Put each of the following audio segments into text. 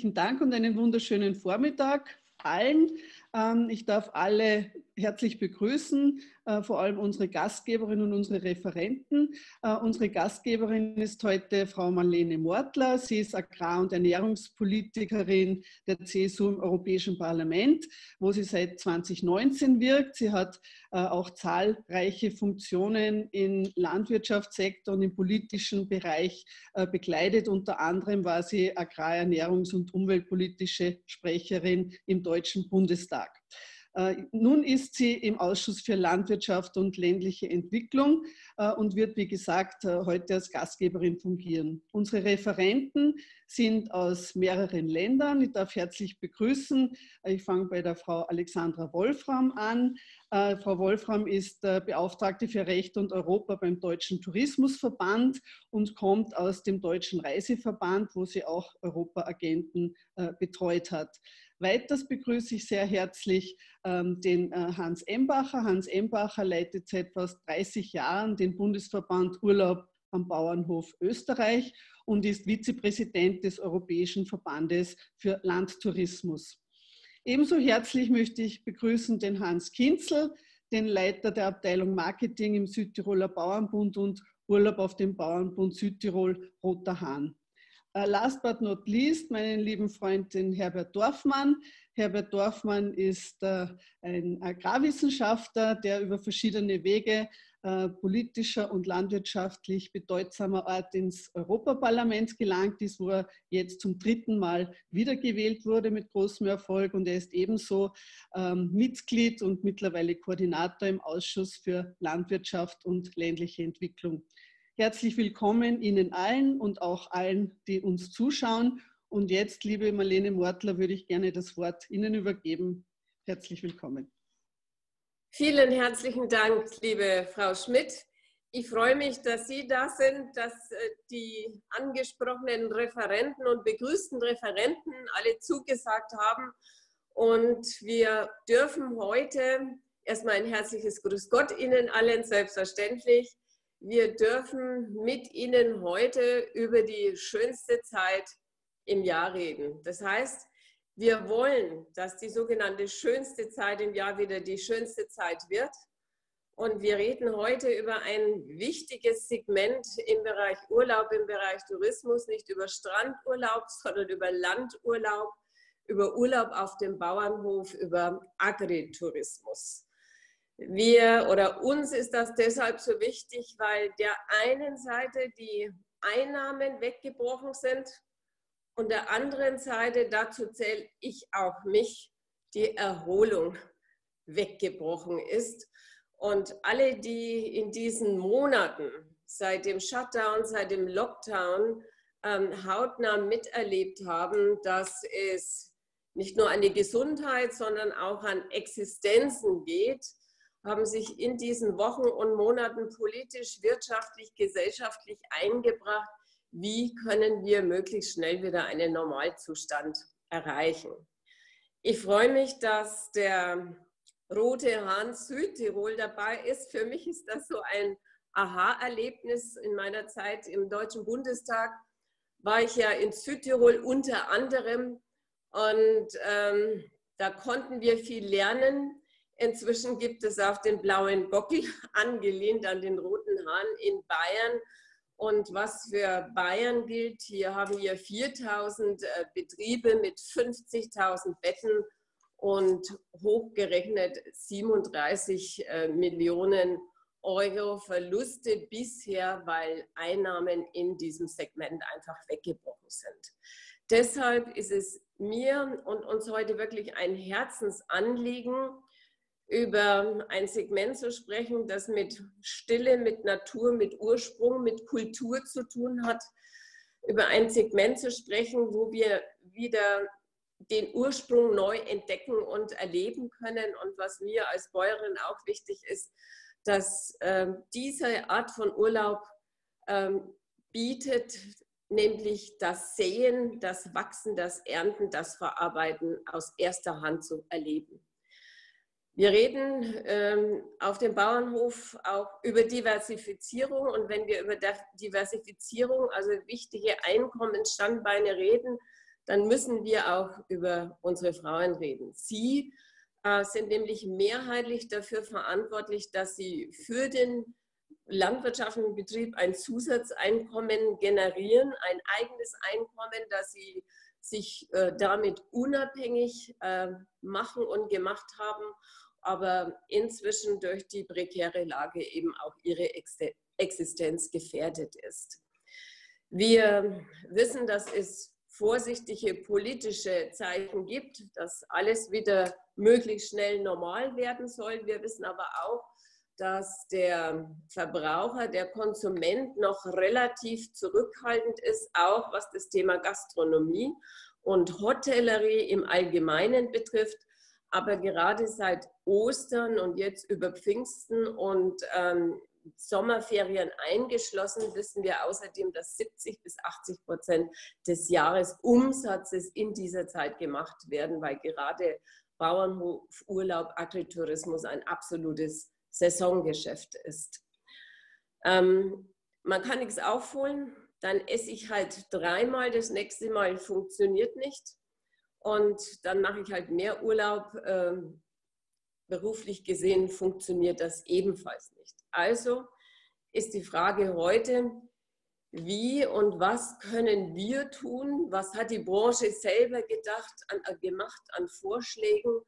herzlichen Dank und einen wunderschönen Vormittag allen. Ähm, ich darf alle herzlich begrüßen, äh, vor allem unsere Gastgeberin und unsere Referenten. Äh, unsere Gastgeberin ist heute Frau Marlene Mortler. Sie ist Agrar- und Ernährungspolitikerin der CSU im Europäischen Parlament, wo sie seit 2019 wirkt. Sie hat äh, auch zahlreiche Funktionen im Landwirtschaftssektor und im politischen Bereich bekleidet. Unter anderem war sie Agrar-, Ernährungs- und Umweltpolitische Sprecherin im Deutschen Bundestag. Äh, nun ist sie im Ausschuss für Landwirtschaft und ländliche Entwicklung äh, und wird, wie gesagt, äh, heute als Gastgeberin fungieren. Unsere Referenten sind aus mehreren Ländern. Ich darf herzlich begrüßen. Ich fange bei der Frau Alexandra Wolfram an. Frau Wolfram ist Beauftragte für Recht und Europa beim Deutschen Tourismusverband und kommt aus dem Deutschen Reiseverband, wo sie auch Europaagenten betreut hat. Weiters begrüße ich sehr herzlich ähm, den äh, Hans Embacher. Hans Embacher leitet seit fast 30 Jahren den Bundesverband Urlaub am Bauernhof Österreich und ist Vizepräsident des Europäischen Verbandes für Landtourismus. Ebenso herzlich möchte ich begrüßen den Hans Kinzel, den Leiter der Abteilung Marketing im Südtiroler Bauernbund und Urlaub auf dem Bauernbund Südtirol Roter Hahn. Uh, last but not least, meinen lieben Freund Herbert Dorfmann. Herbert Dorfmann ist uh, ein Agrarwissenschaftler, der über verschiedene Wege uh, politischer und landwirtschaftlich bedeutsamer Art ins Europaparlament gelangt ist, wo er jetzt zum dritten Mal wiedergewählt wurde mit großem Erfolg. Und er ist ebenso ähm, Mitglied und mittlerweile Koordinator im Ausschuss für Landwirtschaft und ländliche Entwicklung. Herzlich willkommen Ihnen allen und auch allen, die uns zuschauen. Und jetzt, liebe Marlene Mortler, würde ich gerne das Wort Ihnen übergeben. Herzlich willkommen. Vielen herzlichen Dank, liebe Frau Schmidt. Ich freue mich, dass Sie da sind, dass äh, die angesprochenen Referenten und begrüßten Referenten alle zugesagt haben. Und wir dürfen heute erstmal ein herzliches Grüß Gott Ihnen allen, selbstverständlich. Wir dürfen mit Ihnen heute über die schönste Zeit im Jahr reden. Das heißt, wir wollen, dass die sogenannte schönste Zeit im Jahr wieder die schönste Zeit wird. Und wir reden heute über ein wichtiges Segment im Bereich Urlaub, im Bereich Tourismus, nicht über Strandurlaub, sondern über Landurlaub, über Urlaub auf dem Bauernhof, über Agritourismus. Wir oder uns ist das deshalb so wichtig, weil der einen Seite die Einnahmen weggebrochen sind und der anderen Seite, dazu zähle ich auch mich, die Erholung weggebrochen ist. Und alle, die in diesen Monaten seit dem Shutdown, seit dem Lockdown ähm, hautnah miterlebt haben, dass es nicht nur an die Gesundheit, sondern auch an Existenzen geht, haben sich in diesen Wochen und Monaten politisch, wirtschaftlich, gesellschaftlich eingebracht. Wie können wir möglichst schnell wieder einen Normalzustand erreichen? Ich freue mich, dass der Rote Hahn Südtirol dabei ist. Für mich ist das so ein Aha-Erlebnis in meiner Zeit im Deutschen Bundestag. War ich ja in Südtirol unter anderem und ähm, da konnten wir viel lernen Inzwischen gibt es auch den blauen Bockel, angelehnt an den roten Hahn in Bayern. Und was für Bayern gilt, hier haben wir 4000 äh, Betriebe mit 50.000 Betten und hochgerechnet 37 äh, Millionen Euro Verluste bisher, weil Einnahmen in diesem Segment einfach weggebrochen sind. Deshalb ist es mir und uns heute wirklich ein Herzensanliegen, über ein Segment zu sprechen, das mit Stille, mit Natur, mit Ursprung, mit Kultur zu tun hat. Über ein Segment zu sprechen, wo wir wieder den Ursprung neu entdecken und erleben können. Und was mir als Bäuerin auch wichtig ist, dass äh, diese Art von Urlaub ähm, bietet, nämlich das Sehen, das Wachsen, das Ernten, das Verarbeiten aus erster Hand zu erleben. Wir reden ähm, auf dem Bauernhof auch über Diversifizierung und wenn wir über Diversifizierung, also wichtige Einkommensstandbeine reden, dann müssen wir auch über unsere Frauen reden. Sie äh, sind nämlich mehrheitlich dafür verantwortlich, dass sie für den landwirtschaftlichen Betrieb ein Zusatzeinkommen generieren, ein eigenes Einkommen, das sie sich äh, damit unabhängig äh, machen und gemacht haben, aber inzwischen durch die prekäre Lage eben auch ihre Existenz gefährdet ist. Wir wissen, dass es vorsichtige politische Zeichen gibt, dass alles wieder möglichst schnell normal werden soll. Wir wissen aber auch, dass der Verbraucher, der Konsument noch relativ zurückhaltend ist, auch was das Thema Gastronomie und Hotellerie im Allgemeinen betrifft. Aber gerade seit Ostern und jetzt über Pfingsten und ähm, Sommerferien eingeschlossen, wissen wir außerdem, dass 70 bis 80 Prozent des Jahresumsatzes in dieser Zeit gemacht werden, weil gerade Bauernhof, Urlaub, Agritourismus ein absolutes Saisongeschäft ist. Ähm, man kann nichts aufholen, dann esse ich halt dreimal, das nächste Mal funktioniert nicht. Und dann mache ich halt mehr Urlaub. Ähm, beruflich gesehen funktioniert das ebenfalls nicht. Also ist die Frage heute, wie und was können wir tun? Was hat die Branche selber gedacht, an, gemacht an Vorschlägen?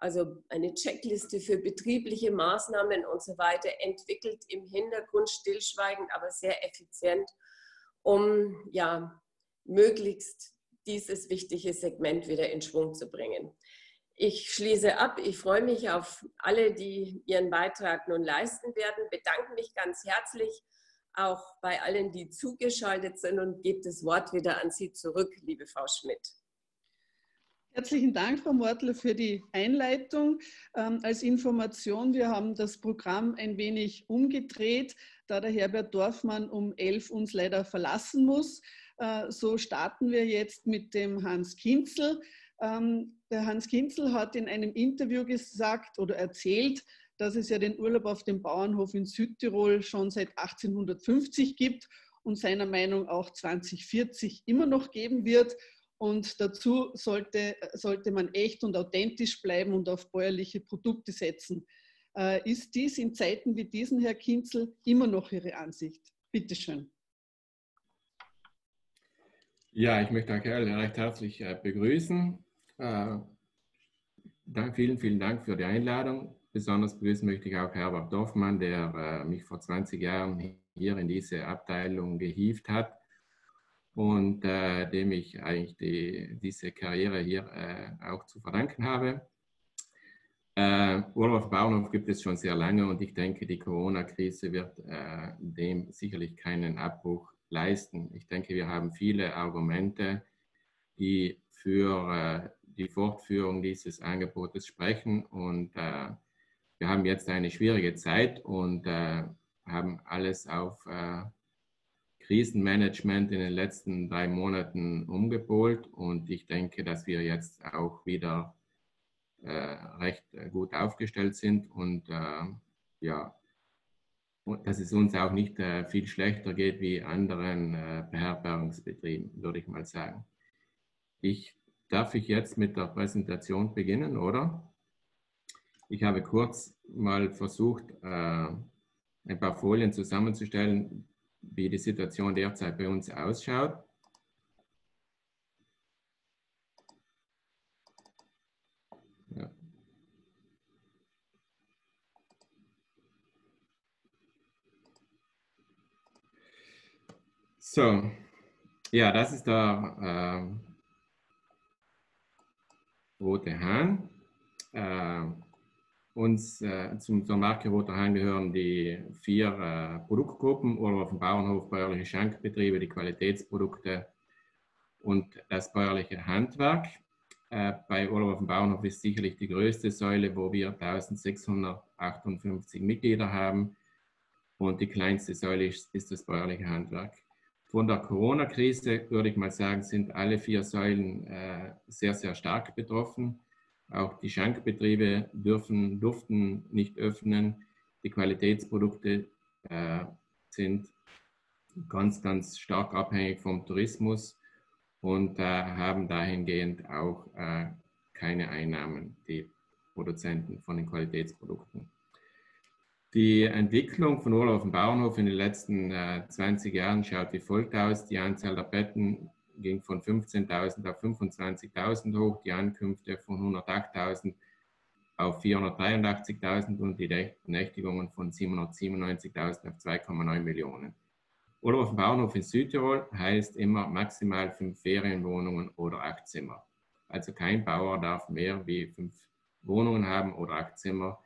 Also eine Checkliste für betriebliche Maßnahmen und so weiter entwickelt im Hintergrund stillschweigend, aber sehr effizient, um ja möglichst dieses wichtige Segment wieder in Schwung zu bringen. Ich schließe ab. Ich freue mich auf alle, die ihren Beitrag nun leisten werden. Bedanke mich ganz herzlich auch bei allen, die zugeschaltet sind und gebe das Wort wieder an Sie zurück, liebe Frau Schmidt. Herzlichen Dank, Frau Mortler, für die Einleitung. Ähm, als Information, wir haben das Programm ein wenig umgedreht, da der Herbert Dorfmann um elf uns leider verlassen muss. Äh, so starten wir jetzt mit dem Hans Kinzel. Ähm, der Hans Kinzel hat in einem Interview gesagt oder erzählt, dass es ja den Urlaub auf dem Bauernhof in Südtirol schon seit 1850 gibt und seiner Meinung auch 2040 immer noch geben wird. Und dazu sollte, sollte man echt und authentisch bleiben und auf bäuerliche Produkte setzen. Äh, ist dies in Zeiten wie diesen, Herr Kinzel, immer noch Ihre Ansicht? Bitte schön. Ja, ich möchte Herr recht herzlich äh, begrüßen. Äh, dann vielen, vielen Dank für die Einladung. Besonders begrüßen möchte ich auch Herbert Dorfmann, der äh, mich vor 20 Jahren hier in diese Abteilung gehievt hat und äh, dem ich eigentlich die, diese Karriere hier äh, auch zu verdanken habe. Äh, Urlaub auf Bauernhof gibt es schon sehr lange und ich denke, die Corona-Krise wird äh, dem sicherlich keinen Abbruch leisten. Ich denke, wir haben viele Argumente, die für äh, die Fortführung dieses Angebotes sprechen. Und äh, wir haben jetzt eine schwierige Zeit und äh, haben alles auf Krisenmanagement in den letzten drei Monaten umgepolt. Und ich denke, dass wir jetzt auch wieder äh, recht gut aufgestellt sind und äh, ja, dass es uns auch nicht äh, viel schlechter geht wie anderen Beherbergungsbetrieben, würde ich mal sagen. Ich Darf ich jetzt mit der Präsentation beginnen, oder? Ich habe kurz mal versucht, äh, ein paar Folien zusammenzustellen, wie die Situation derzeit bei uns ausschaut. So, ja, das ist der äh, Rote Hahn. Äh, uns äh, zum, zur Marke Roter Hahn gehören die vier äh, Produktgruppen, Urlaub auf dem Bauernhof, bäuerliche Schankbetriebe, die Qualitätsprodukte und das bäuerliche Handwerk. Äh, bei Urlaub auf dem Bauernhof ist sicherlich die größte Säule, wo wir 1658 Mitglieder haben und die kleinste Säule ist, ist das bäuerliche Handwerk. Von der Corona-Krise, würde ich mal sagen, sind alle vier Säulen äh, sehr, sehr stark betroffen. Auch die Schankbetriebe dürfen, durften nicht öffnen. Die Qualitätsprodukte äh, sind ganz, ganz stark abhängig vom Tourismus. und äh, haben dahingehend auch äh, keine Einnahmen, die Produzenten von den Qualitätsprodukten. Die Entwicklung von Urlaub auf dem Bauernhof in den letzten äh, 20 Jahren schaut wie folgt aus. Die Anzahl der Betten ging von 15.000 auf 25.000 hoch, die Ankünfte von 108.000 auf 483.000 und die Nächtigungen von 797.000 auf 2,9 Millionen. Urlaub auf dem Bauernhof in Südtirol heißt immer maximal fünf Ferienwohnungen oder acht Zimmer. Also kein Bauer darf mehr wie fünf Wohnungen haben oder acht Zimmer.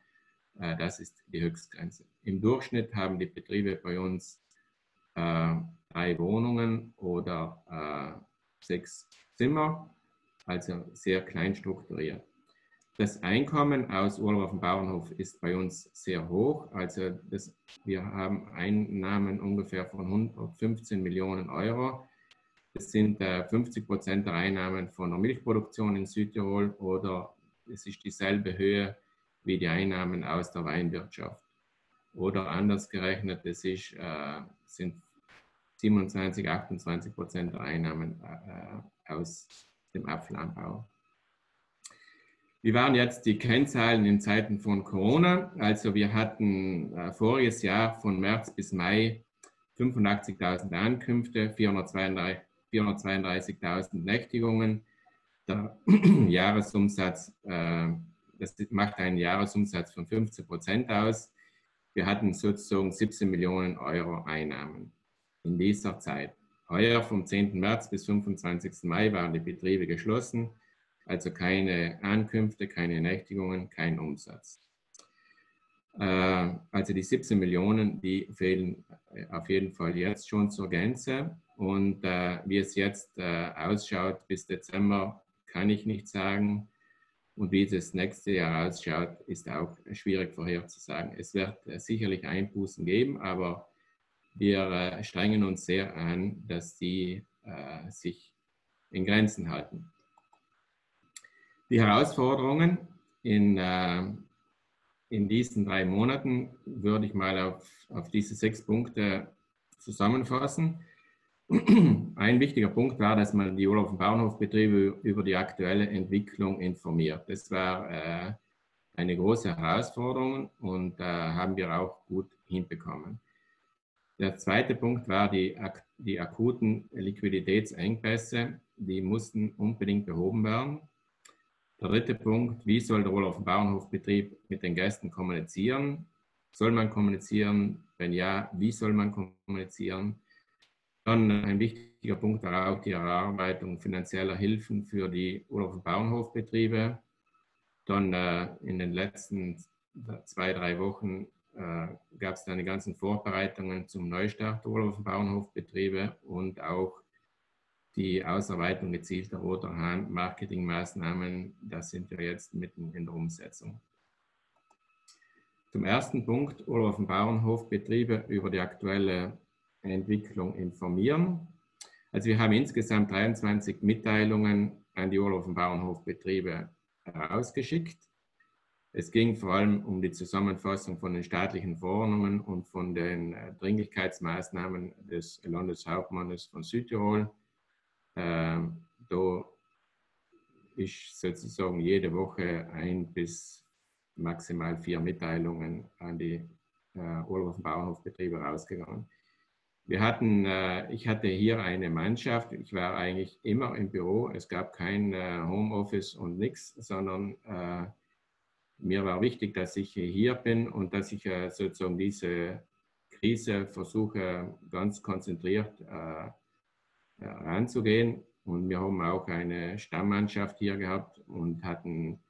Äh, das ist die Höchstgrenze. Im Durchschnitt haben die Betriebe bei uns äh, drei Wohnungen oder äh, sechs Zimmer, also sehr klein strukturiert. Das Einkommen aus Urlaub auf dem Bauernhof ist bei uns sehr hoch. Also das, wir haben Einnahmen ungefähr von 115 Millionen Euro. Das sind äh, 50 Prozent der Einnahmen von der Milchproduktion in Südtirol oder es ist dieselbe Höhe wie die Einnahmen aus der Weinwirtschaft. Oder anders gerechnet, ist, äh, sind 27, 28 Prozent der Einnahmen äh, aus dem Apfelanbau. Wie waren jetzt die Kennzahlen in Zeiten von Corona? Also wir hatten äh, voriges Jahr von März bis Mai 85.000 Ankünfte, 432.000 432 Nächtigungen. Der Jahresumsatz, äh, das macht einen Jahresumsatz von 15 Prozent aus. Wir hatten sozusagen 17 Millionen Euro Einnahmen in dieser Zeit. Heuer vom 10. März bis 25. Mai waren die Betriebe geschlossen. Also keine Ankünfte, keine Nächtigungen, kein Umsatz. Äh, also die 17 Millionen, die fehlen äh, auf jeden Fall jetzt schon zur Gänze. Und äh, wie es jetzt ausschaut bis Dezember, kann ich nicht sagen. Und wie es nächste Jahr ausschaut, ist auch schwierig vorherzusagen. Es wird sicherlich Einbußen geben, aber wir strengen uns sehr an, dass die sich in Grenzen halten. Die Herausforderungen in, äh, in diesen drei Monaten würde ich mal auf, auf diese sechs Punkte zusammenfassen. Ein wichtiger Punkt war, dass man die Urlaub- und Bauernhofbetriebe über die aktuelle Entwicklung informiert. Das war äh, eine große Herausforderung und äh, haben wir auch gut hinbekommen. Der zweite Punkt war die, die akuten Liquiditätsengpässe. Die mussten unbedingt behoben werden. Der dritte Punkt, wie soll der Urlaub Bauernhofbetrieb mit den Gästen kommunizieren? Soll man kommunizieren? Wenn ja, wie soll man kommunizieren? Dann ein wichtiger Punkt war auch die Erarbeitung finanzieller Hilfen für die Urlaub Bauernhofbetriebe. Dann äh, in den letzten zwei, drei Wochen äh, gab es dann die ganzen Vorbereitungen zum Neustart der Bauernhofbetriebe und auch die Ausarbeitung gezielter roter Hahn-Marketingmaßnahmen, da sind wir jetzt mitten in der Umsetzung. Zum ersten Punkt, auf Bauernhofbetriebe über die aktuelle Entwicklung informieren. Also wir haben insgesamt 23 Mitteilungen an die auf Bauernhofbetriebe herausgeschickt. Es ging vor allem um die Zusammenfassung von den staatlichen Verordnungen und von den äh, Dringlichkeitsmaßnahmen des Landeshauptmannes von Südtirol. Ähm, da ist sozusagen jede Woche ein bis maximal vier Mitteilungen an die äh, und Bauernhofbetriebe rausgegangen. Wir hatten, äh, ich hatte hier eine Mannschaft, ich war eigentlich immer im Büro, es gab kein äh, Homeoffice und nichts, sondern äh, mir war wichtig, dass ich hier bin und dass ich äh, sozusagen diese Krise versuche ganz konzentriert äh, ranzugehen. Und wir haben auch eine Stammmannschaft hier gehabt und hatten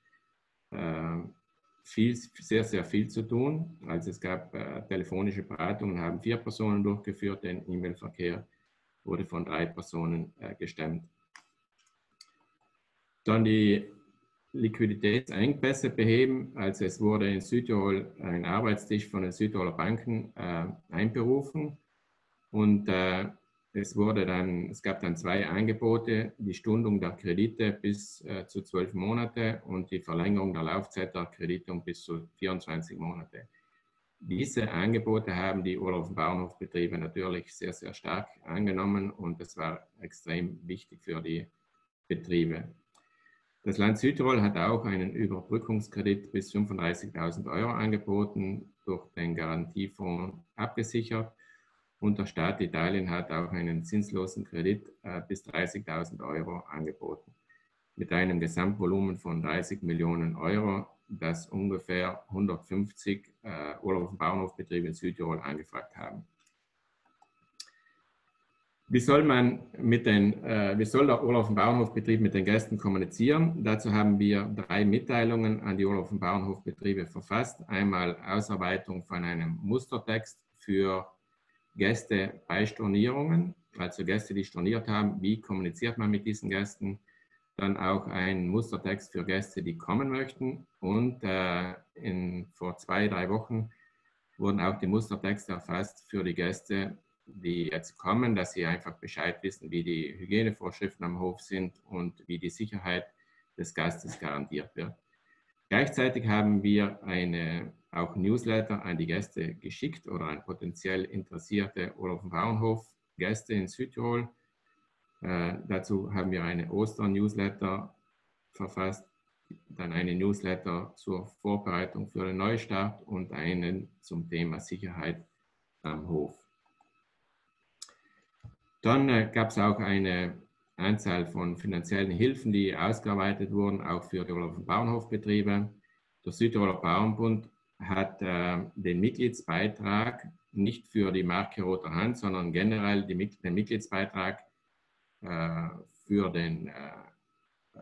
äh, viel, sehr, sehr viel zu tun. Also es gab telefonische Beratungen, haben vier Personen durchgeführt, den E-Mail-Verkehr wurde von drei Personen gestemmt. Dann die Liquiditätsengpässe beheben. Also es wurde in Südtirol ein Arbeitstisch von den Südtiroler Banken äh, einberufen und äh, es, wurde dann, es gab dann zwei Angebote, die Stundung der Kredite bis äh, zu zwölf Monate und die Verlängerung der Laufzeit der Kreditung bis zu 24 Monate. Diese Angebote haben die Urlaub- und Bauernhofbetriebe natürlich sehr, sehr stark angenommen und das war extrem wichtig für die Betriebe. Das Land Südtirol hat auch einen Überbrückungskredit bis 35.000 Euro angeboten, durch den Garantiefonds abgesichert. Und der Staat Italien hat auch einen zinslosen Kredit äh, bis 30.000 Euro angeboten, mit einem Gesamtvolumen von 30 Millionen Euro, das ungefähr 150 äh, Urlaub- und Bauernhofbetriebe in Südtirol angefragt haben. Wie soll man mit den, äh, wie soll der Urlaub- und Bauernhofbetrieb mit den Gästen kommunizieren? Dazu haben wir drei Mitteilungen an die Urlaub- und Bauernhofbetriebe verfasst. Einmal Ausarbeitung von einem Mustertext für Gäste bei Stornierungen, also Gäste, die storniert haben. Wie kommuniziert man mit diesen Gästen? Dann auch ein Mustertext für Gäste, die kommen möchten. Und äh, in, vor zwei, drei Wochen wurden auch die Mustertexte erfasst für die Gäste, die jetzt kommen, dass sie einfach Bescheid wissen, wie die Hygienevorschriften am Hof sind und wie die Sicherheit des Gastes garantiert wird. Gleichzeitig haben wir eine auch Newsletter an die Gäste geschickt oder an potenziell interessierte Urlaub- und Bauernhof Gäste in Südtirol. Äh, dazu haben wir eine Ostern-Newsletter verfasst, dann eine Newsletter zur Vorbereitung für den Neustart und einen zum Thema Sicherheit am Hof. Dann äh, gab es auch eine Anzahl von finanziellen Hilfen, die ausgearbeitet wurden, auch für die und Bauernhofbetriebe. Der Südtiroler Bauernbund hat äh, den Mitgliedsbeitrag nicht für die Marke Roter Hand, sondern generell die, den Mitgliedsbeitrag äh, für, den, äh, äh,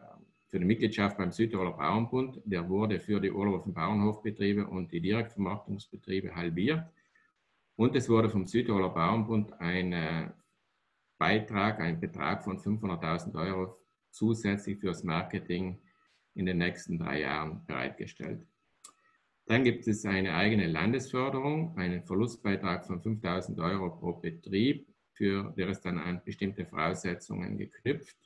für die Mitgliedschaft beim Südtiroler Bauernbund, der wurde für die Urlaub- und Bauernhofbetriebe und die Direktvermarktungsbetriebe halbiert. Und es wurde vom Südtiroler Bauernbund eine Beitrag, ein Betrag von 500.000 Euro zusätzlich fürs Marketing in den nächsten drei Jahren bereitgestellt. Dann gibt es eine eigene Landesförderung, einen Verlustbeitrag von 5.000 Euro pro Betrieb, für der ist dann an bestimmte Voraussetzungen geknüpft.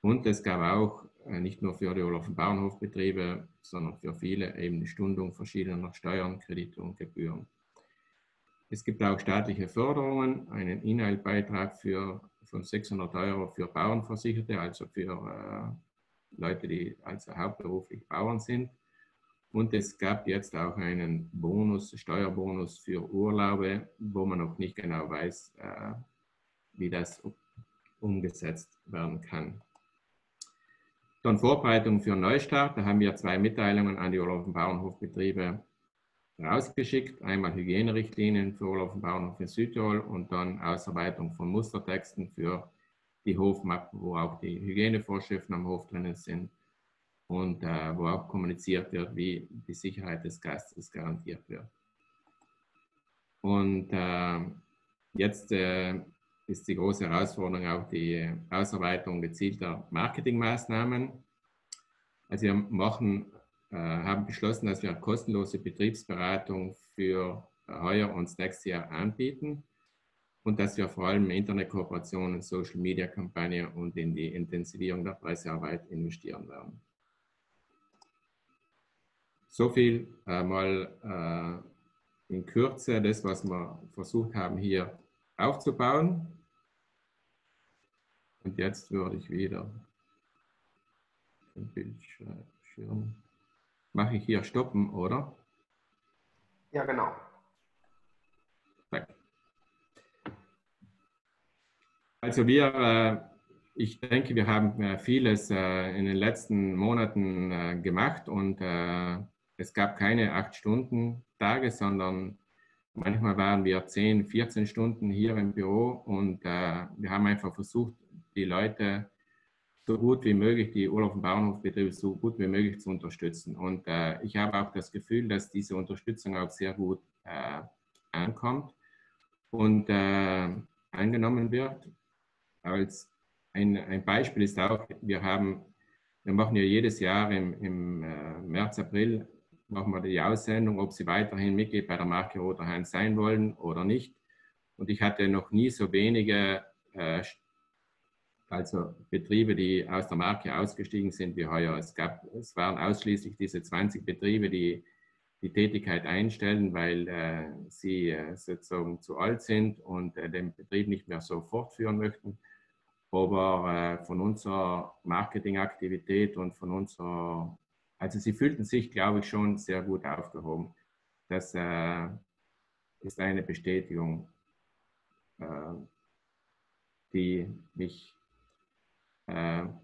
Und es gab auch äh, nicht nur für die und Bauernhofbetriebe, sondern für viele eben die Stundung verschiedener Steuern, Kredite und Gebühren. Es gibt auch staatliche Förderungen, einen Inhaltbeitrag für, von 600 Euro für Bauernversicherte, also für äh, Leute, die also hauptberuflich Bauern sind. Und es gab jetzt auch einen Bonus, Steuerbonus für Urlaube, wo man noch nicht genau weiß, äh, wie das umgesetzt werden kann. Dann Vorbereitung für Neustart. Da haben wir zwei Mitteilungen an die Urlaub- und Bauernhofbetriebe rausgeschickt. Einmal Hygienerichtlinien für Urlaub und in Südtirol und dann Ausarbeitung von Mustertexten für die Hofmappen, wo auch die Hygienevorschriften am Hof drinnen sind und äh, wo auch kommuniziert wird, wie die Sicherheit des Gastes garantiert wird. Und äh, jetzt äh, ist die große Herausforderung auch die Ausarbeitung gezielter Marketingmaßnahmen. Also wir machen haben beschlossen, dass wir kostenlose Betriebsberatung für heuer und das nächste Jahr anbieten und dass wir vor allem in Internetkooperationen, Social Media Kampagne und in die Intensivierung der Pressearbeit investieren werden. So viel äh, mal äh, in Kürze das, was wir versucht haben hier aufzubauen. Und jetzt würde ich wieder den Bildschirm mache ich hier stoppen, oder? Ja, genau. Also wir, äh, ich denke, wir haben äh, vieles äh, in den letzten Monaten gemacht und es gab keine acht Stunden Tage, sondern manchmal waren wir 10, 14 Stunden hier im Büro und wir haben einfach versucht, die Leute so gut wie möglich die Urlaub- und Bauernhofbetriebe so gut wie möglich zu unterstützen. Und äh, ich habe auch das Gefühl, dass diese Unterstützung auch sehr gut äh, ankommt und äh, angenommen wird. Als ein, ein, Beispiel ist auch, wir haben, wir machen ja jedes Jahr im, im äh, März, April machen wir die Aussendung, ob sie weiterhin Mitglied bei der Marke Roter Hand sein wollen oder nicht. Und ich hatte noch nie so wenige äh, also Betriebe, die aus der Marke ausgestiegen sind wie heuer. Es, gab, es waren ausschließlich diese 20 Betriebe, die die Tätigkeit einstellen, weil äh, sie äh, sozusagen zu alt sind und äh, den Betrieb nicht mehr so fortführen möchten. Aber äh, von unserer Marketingaktivität und von unserer, also sie fühlten sich, glaube ich, schon sehr gut aufgehoben. Das äh, ist eine Bestätigung, äh, die mich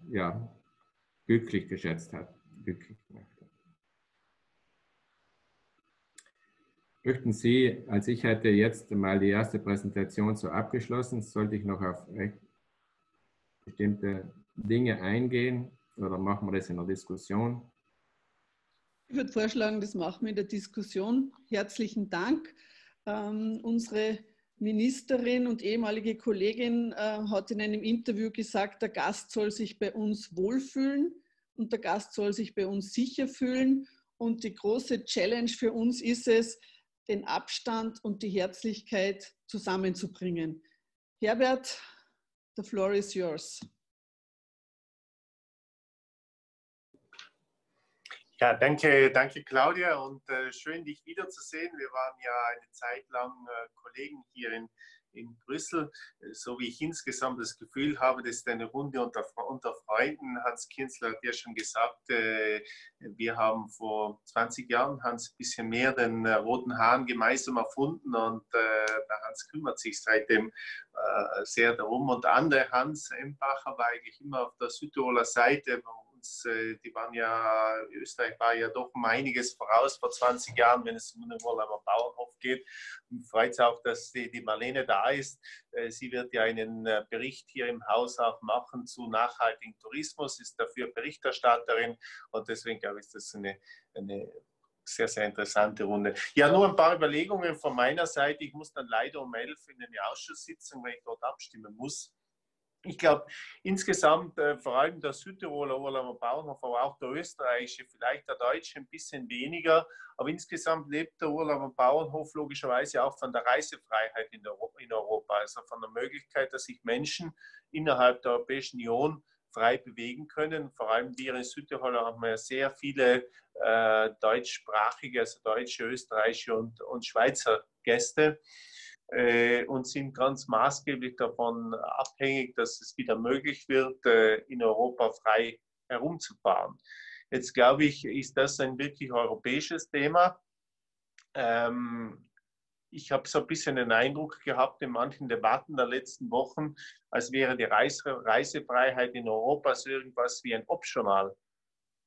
ja, glücklich geschätzt hat, glücklich gemacht. Möchten Sie, als ich hätte jetzt mal die erste Präsentation so abgeschlossen, sollte ich noch auf bestimmte Dinge eingehen oder machen wir das in der Diskussion? Ich würde vorschlagen, das machen wir in der Diskussion. Herzlichen Dank. Ähm, unsere Ministerin und ehemalige Kollegin äh, hat in einem Interview gesagt, der Gast soll sich bei uns wohlfühlen und der Gast soll sich bei uns sicher fühlen. Und die große Challenge für uns ist es, den Abstand und die Herzlichkeit zusammenzubringen. Herbert, the floor is yours. Ja, danke, danke Claudia und äh, schön dich wiederzusehen. Wir waren ja eine Zeit lang äh, Kollegen hier in, in Brüssel, so wie ich insgesamt das Gefühl habe, das ist eine Runde unter, unter Freunden. Hans Kinzler hat ja schon gesagt, äh, wir haben vor 20 Jahren Hans ein bisschen mehr den äh, roten Hahn gemeinsam erfunden und äh, der Hans kümmert sich seitdem sehr darum. Und der andere Hans Embacher war eigentlich immer auf der Südtiroler Seite, äh, die waren ja, Österreich war ja doch um einiges voraus vor 20 Jahren, wenn es um den Urlauber Bauernhof geht. Und freut es auch, dass die, die Marlene da ist. Äh, sie wird ja einen äh, Bericht hier im Haus auch machen zu nachhaltigem Tourismus, ist dafür Berichterstatterin und deswegen glaube ich, ist das eine, eine sehr, sehr interessante Runde. Ja, nur ein paar Überlegungen von meiner Seite. Ich muss dann leider um elf in eine Ausschusssitzung, weil ich dort abstimmen muss ich glaube, insgesamt äh, vor allem der Südtiroler Urlauber Bauernhof, aber auch der österreichische, vielleicht der deutsche ein bisschen weniger, aber insgesamt lebt der Urlauber Bauernhof logischerweise auch von der Reisefreiheit in, in Europa, also von der Möglichkeit, dass sich Menschen innerhalb der Europäischen Union frei bewegen können. Vor allem wir in Südtirol haben ja sehr viele äh, deutschsprachige, also deutsche, österreichische und, und Schweizer Gäste. Äh, und sind ganz maßgeblich davon abhängig, dass es wieder möglich wird, äh, in Europa frei herumzufahren. Jetzt glaube ich, ist das ein wirklich europäisches Thema. Ähm, ich habe so ein bisschen den Eindruck gehabt in manchen Debatten der letzten Wochen, als wäre die Reise, Reisefreiheit in Europa so irgendwas wie ein Optional.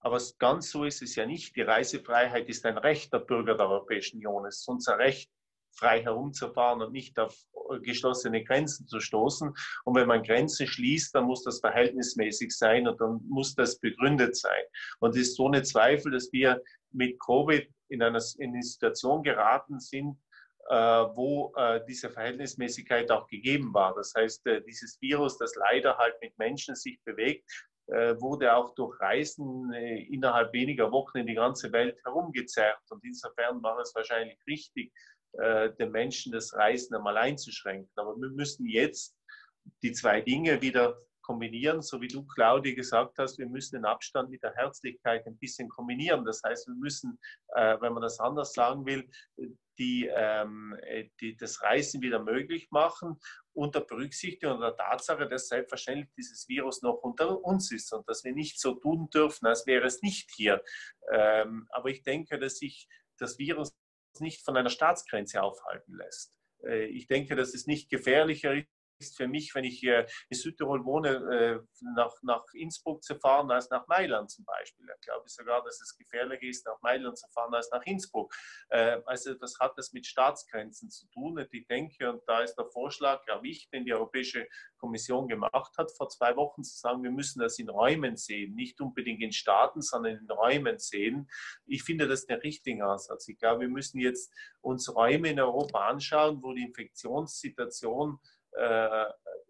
Aber ganz so ist es ja nicht. Die Reisefreiheit ist ein Recht der Bürger der Europäischen Union. Es ist unser Recht, frei herumzufahren und nicht auf geschlossene Grenzen zu stoßen. Und wenn man Grenzen schließt, dann muss das verhältnismäßig sein und dann muss das begründet sein. Und es ist so eine Zweifel, dass wir mit Covid in eine, in eine Situation geraten sind, äh, wo äh, diese Verhältnismäßigkeit auch gegeben war. Das heißt, äh, dieses Virus, das leider halt mit Menschen sich bewegt, äh, wurde auch durch Reisen äh, innerhalb weniger Wochen in die ganze Welt herumgezerrt. Und insofern war es wahrscheinlich richtig, äh, den Menschen das Reisen einmal einzuschränken. Aber wir müssen jetzt die zwei Dinge wieder kombinieren, so wie du, Claudia, gesagt hast, wir müssen den Abstand mit der Herzlichkeit ein bisschen kombinieren. Das heißt, wir müssen, äh, wenn man das anders sagen will, die, ähm, die, das Reisen wieder möglich machen unter Berücksichtigung der Tatsache, dass selbstverständlich dieses Virus noch unter uns ist und dass wir nicht so tun dürfen, als wäre es nicht hier. Ähm, aber ich denke, dass sich das Virus nicht von einer Staatsgrenze aufhalten lässt. Äh, ich denke, dass es nicht gefährlicher ist für mich, wenn ich in Südtirol wohne, äh, nach, nach Innsbruck zu fahren als nach Mailand zum Beispiel. Ich glaube sogar, dass es gefährlicher ist, nach Mailand zu fahren als nach Innsbruck. Äh, also was hat das mit Staatsgrenzen zu tun? Und ich denke, und da ist der Vorschlag, glaube ich, den die Europäische Kommission gemacht hat, vor zwei Wochen zu sagen, wir müssen das in Räumen sehen, nicht unbedingt in Staaten, sondern in Räumen sehen. Ich finde das der richtige Ansatz. Ich glaube, wir müssen jetzt uns Räume in Europa anschauen, wo die Infektionssituation äh,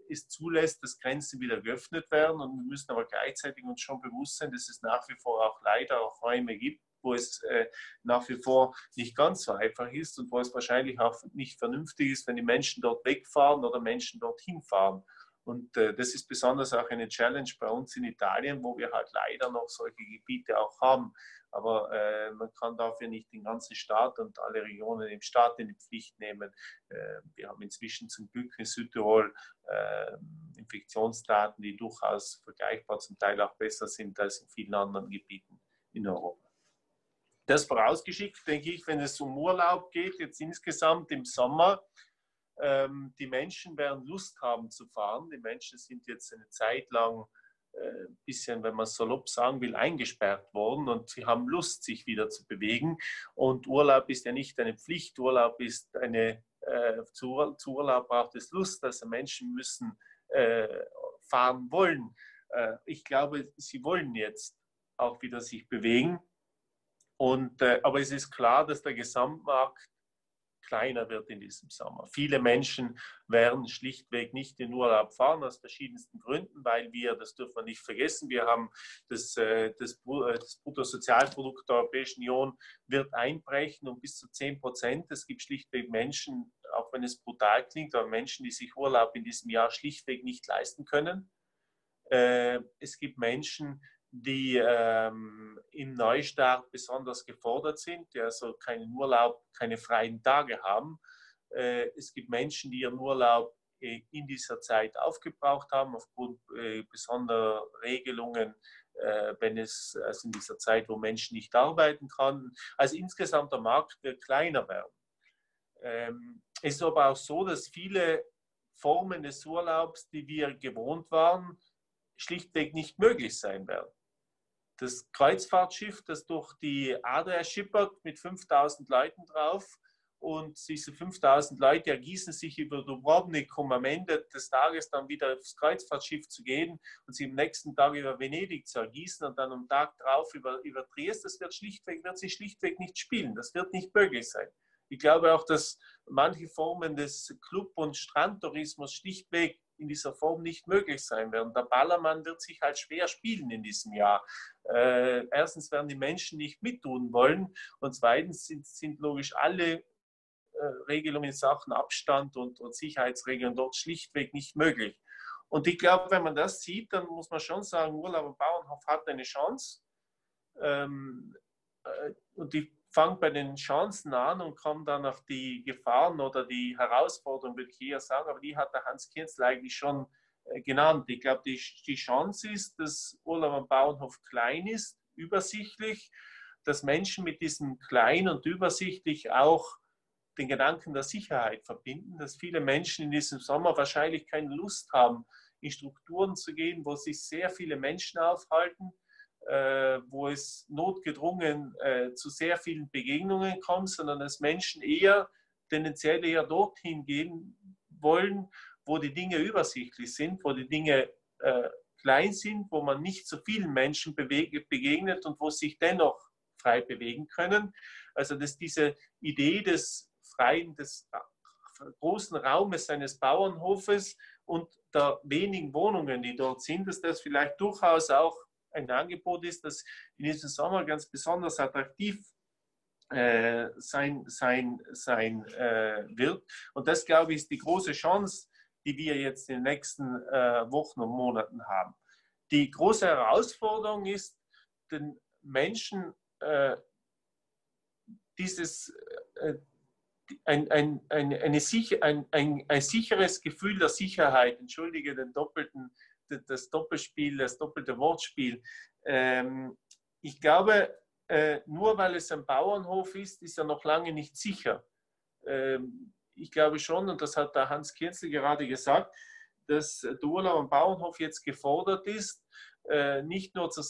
es zulässt, dass Grenzen wieder geöffnet werden. Und wir müssen aber gleichzeitig uns schon bewusst sein, dass es nach wie vor auch leider auch Räume gibt, wo es äh, nach wie vor nicht ganz so einfach ist und wo es wahrscheinlich auch nicht vernünftig ist, wenn die Menschen dort wegfahren oder Menschen dorthin fahren. Und äh, das ist besonders auch eine Challenge bei uns in Italien, wo wir halt leider noch solche Gebiete auch haben. Aber äh, man kann dafür nicht den ganzen Staat und alle Regionen im Staat in die Pflicht nehmen. Äh, wir haben inzwischen zum Glück in Südtirol äh, Infektionsdaten, die durchaus vergleichbar, zum Teil auch besser sind als in vielen anderen Gebieten in Europa. Das vorausgeschickt, denke ich, wenn es um Urlaub geht, jetzt insgesamt im Sommer, ähm, die Menschen werden Lust haben zu fahren. Die Menschen sind jetzt eine Zeit lang äh, bisschen, wenn man salopp sagen will, eingesperrt worden und sie haben Lust, sich wieder zu bewegen. Und Urlaub ist ja nicht eine Pflicht, Urlaub ist eine, äh, zu, zu, Urlaub braucht es Lust, also Menschen müssen äh, fahren wollen. Äh, ich glaube, sie wollen jetzt auch wieder sich bewegen. Und, äh, aber es ist klar, dass der Gesamtmarkt kleiner wird in diesem Sommer. Viele Menschen werden schlichtweg nicht in Urlaub fahren, aus verschiedensten Gründen, weil wir, das dürfen wir nicht vergessen, wir haben das, äh, das, äh, das Bruttosozialprodukt der Europäischen Union wird einbrechen um bis zu 10 Prozent. Es gibt schlichtweg Menschen, auch wenn es brutal klingt, aber Menschen, die sich Urlaub in diesem Jahr schlichtweg nicht leisten können. Äh, es gibt Menschen, die ähm, im Neustart besonders gefordert sind, die also keinen Urlaub, keine freien Tage haben. Äh, es gibt Menschen, die ihren Urlaub äh, in dieser Zeit aufgebraucht haben, aufgrund äh, besonderer Regelungen, äh, wenn es also in dieser Zeit, wo Menschen nicht arbeiten können. Also insgesamt der Markt wird kleiner werden. Ähm, es ist aber auch so, dass viele Formen des Urlaubs, die wir gewohnt waren, schlichtweg nicht möglich sein werden das Kreuzfahrtschiff, das durch die Adria schippert mit 5000 Leuten drauf. Und diese 5000 Leute ergießen sich über Dubrovnik, um am Ende des Tages dann wieder aufs Kreuzfahrtschiff zu gehen und sie am nächsten Tag über Venedig zu ergießen und dann am Tag drauf über, über Triest. Das wird, schlichtweg, wird sich schlichtweg nicht spielen. Das wird nicht möglich sein. Ich glaube auch, dass manche Formen des Club- und Strandtourismus schlichtweg in dieser Form nicht möglich sein werden. Der Ballermann wird sich halt schwer spielen in diesem Jahr. Äh, erstens werden die Menschen nicht mittun wollen und zweitens sind, sind logisch alle äh, Regelungen in Sachen Abstand und, und Sicherheitsregeln dort schlichtweg nicht möglich. Und ich glaube, wenn man das sieht, dann muss man schon sagen, Urlaub am Bauernhof hat eine Chance. Ähm, äh, und die fange bei den Chancen an und komme dann auf die Gefahren oder die Herausforderungen, würde ich eher sagen, aber die hat der Hans Kienzl eigentlich schon äh, genannt. Ich glaube, die, die Chance ist, dass Urlaub am Bauernhof klein ist, übersichtlich, dass Menschen mit diesem klein und übersichtlich auch den Gedanken der Sicherheit verbinden, dass viele Menschen in diesem Sommer wahrscheinlich keine Lust haben, in Strukturen zu gehen, wo sich sehr viele Menschen aufhalten, wo es notgedrungen äh, zu sehr vielen Begegnungen kommt, sondern dass Menschen eher tendenziell eher dorthin gehen wollen, wo die Dinge übersichtlich sind, wo die Dinge äh, klein sind, wo man nicht so vielen Menschen begegnet und wo sich dennoch frei bewegen können. Also dass diese Idee des freien, des großen Raumes eines Bauernhofes und der wenigen Wohnungen, die dort sind, dass das vielleicht durchaus auch ein Angebot ist, das in diesem Sommer ganz besonders attraktiv äh, sein, sein, sein äh, wird. Und das, glaube ich, ist die große Chance, die wir jetzt in den nächsten äh, Wochen und Monaten haben. Die große Herausforderung ist, den Menschen äh, dieses äh, ein, ein, ein, eine, ein, ein, ein sicheres Gefühl der Sicherheit, entschuldige den doppelten das Doppelspiel, das doppelte Wortspiel. Ähm, ich glaube, äh, nur weil es ein Bauernhof ist, ist er noch lange nicht sicher. Ähm, ich glaube schon, und das hat der Hans Kirzel gerade gesagt, dass der Urlaub am Bauernhof jetzt gefordert ist, äh, nicht nur zu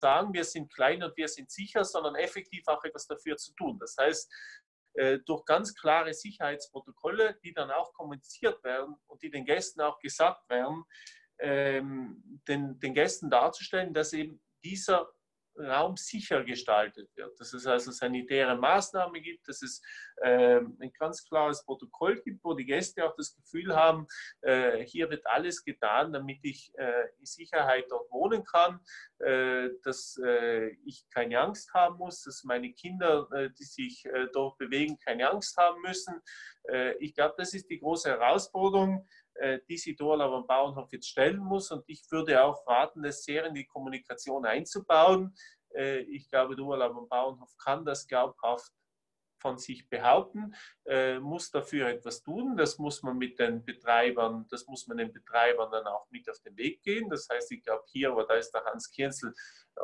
sagen, wir sind klein und wir sind sicher, sondern effektiv auch etwas dafür zu tun. Das heißt, äh, durch ganz klare Sicherheitsprotokolle, die dann auch kommuniziert werden und die den Gästen auch gesagt werden, ähm, den, den Gästen darzustellen, dass eben dieser Raum sicher gestaltet wird, dass es also sanitäre Maßnahmen gibt, dass es äh, ein ganz klares Protokoll gibt, wo die Gäste auch das Gefühl haben, äh, hier wird alles getan, damit ich äh, in Sicherheit dort wohnen kann, äh, dass äh, ich keine Angst haben muss, dass meine Kinder, äh, die sich dort bewegen, keine Angst haben müssen. ich glaube, das ist die große Herausforderung die sich Dorlau am Bauernhof jetzt stellen muss. Und ich würde auch raten, das sehr in die Kommunikation einzubauen. ich glaube, Urlaub am Bauernhof kann das glaubhaft von sich behaupten, äh, muss dafür etwas tun. Das muss man mit den Betreibern, das muss man den Betreibern dann auch mit auf den Weg gehen. Das heißt, ich glaube hier, aber da ist der Hans Kirnsel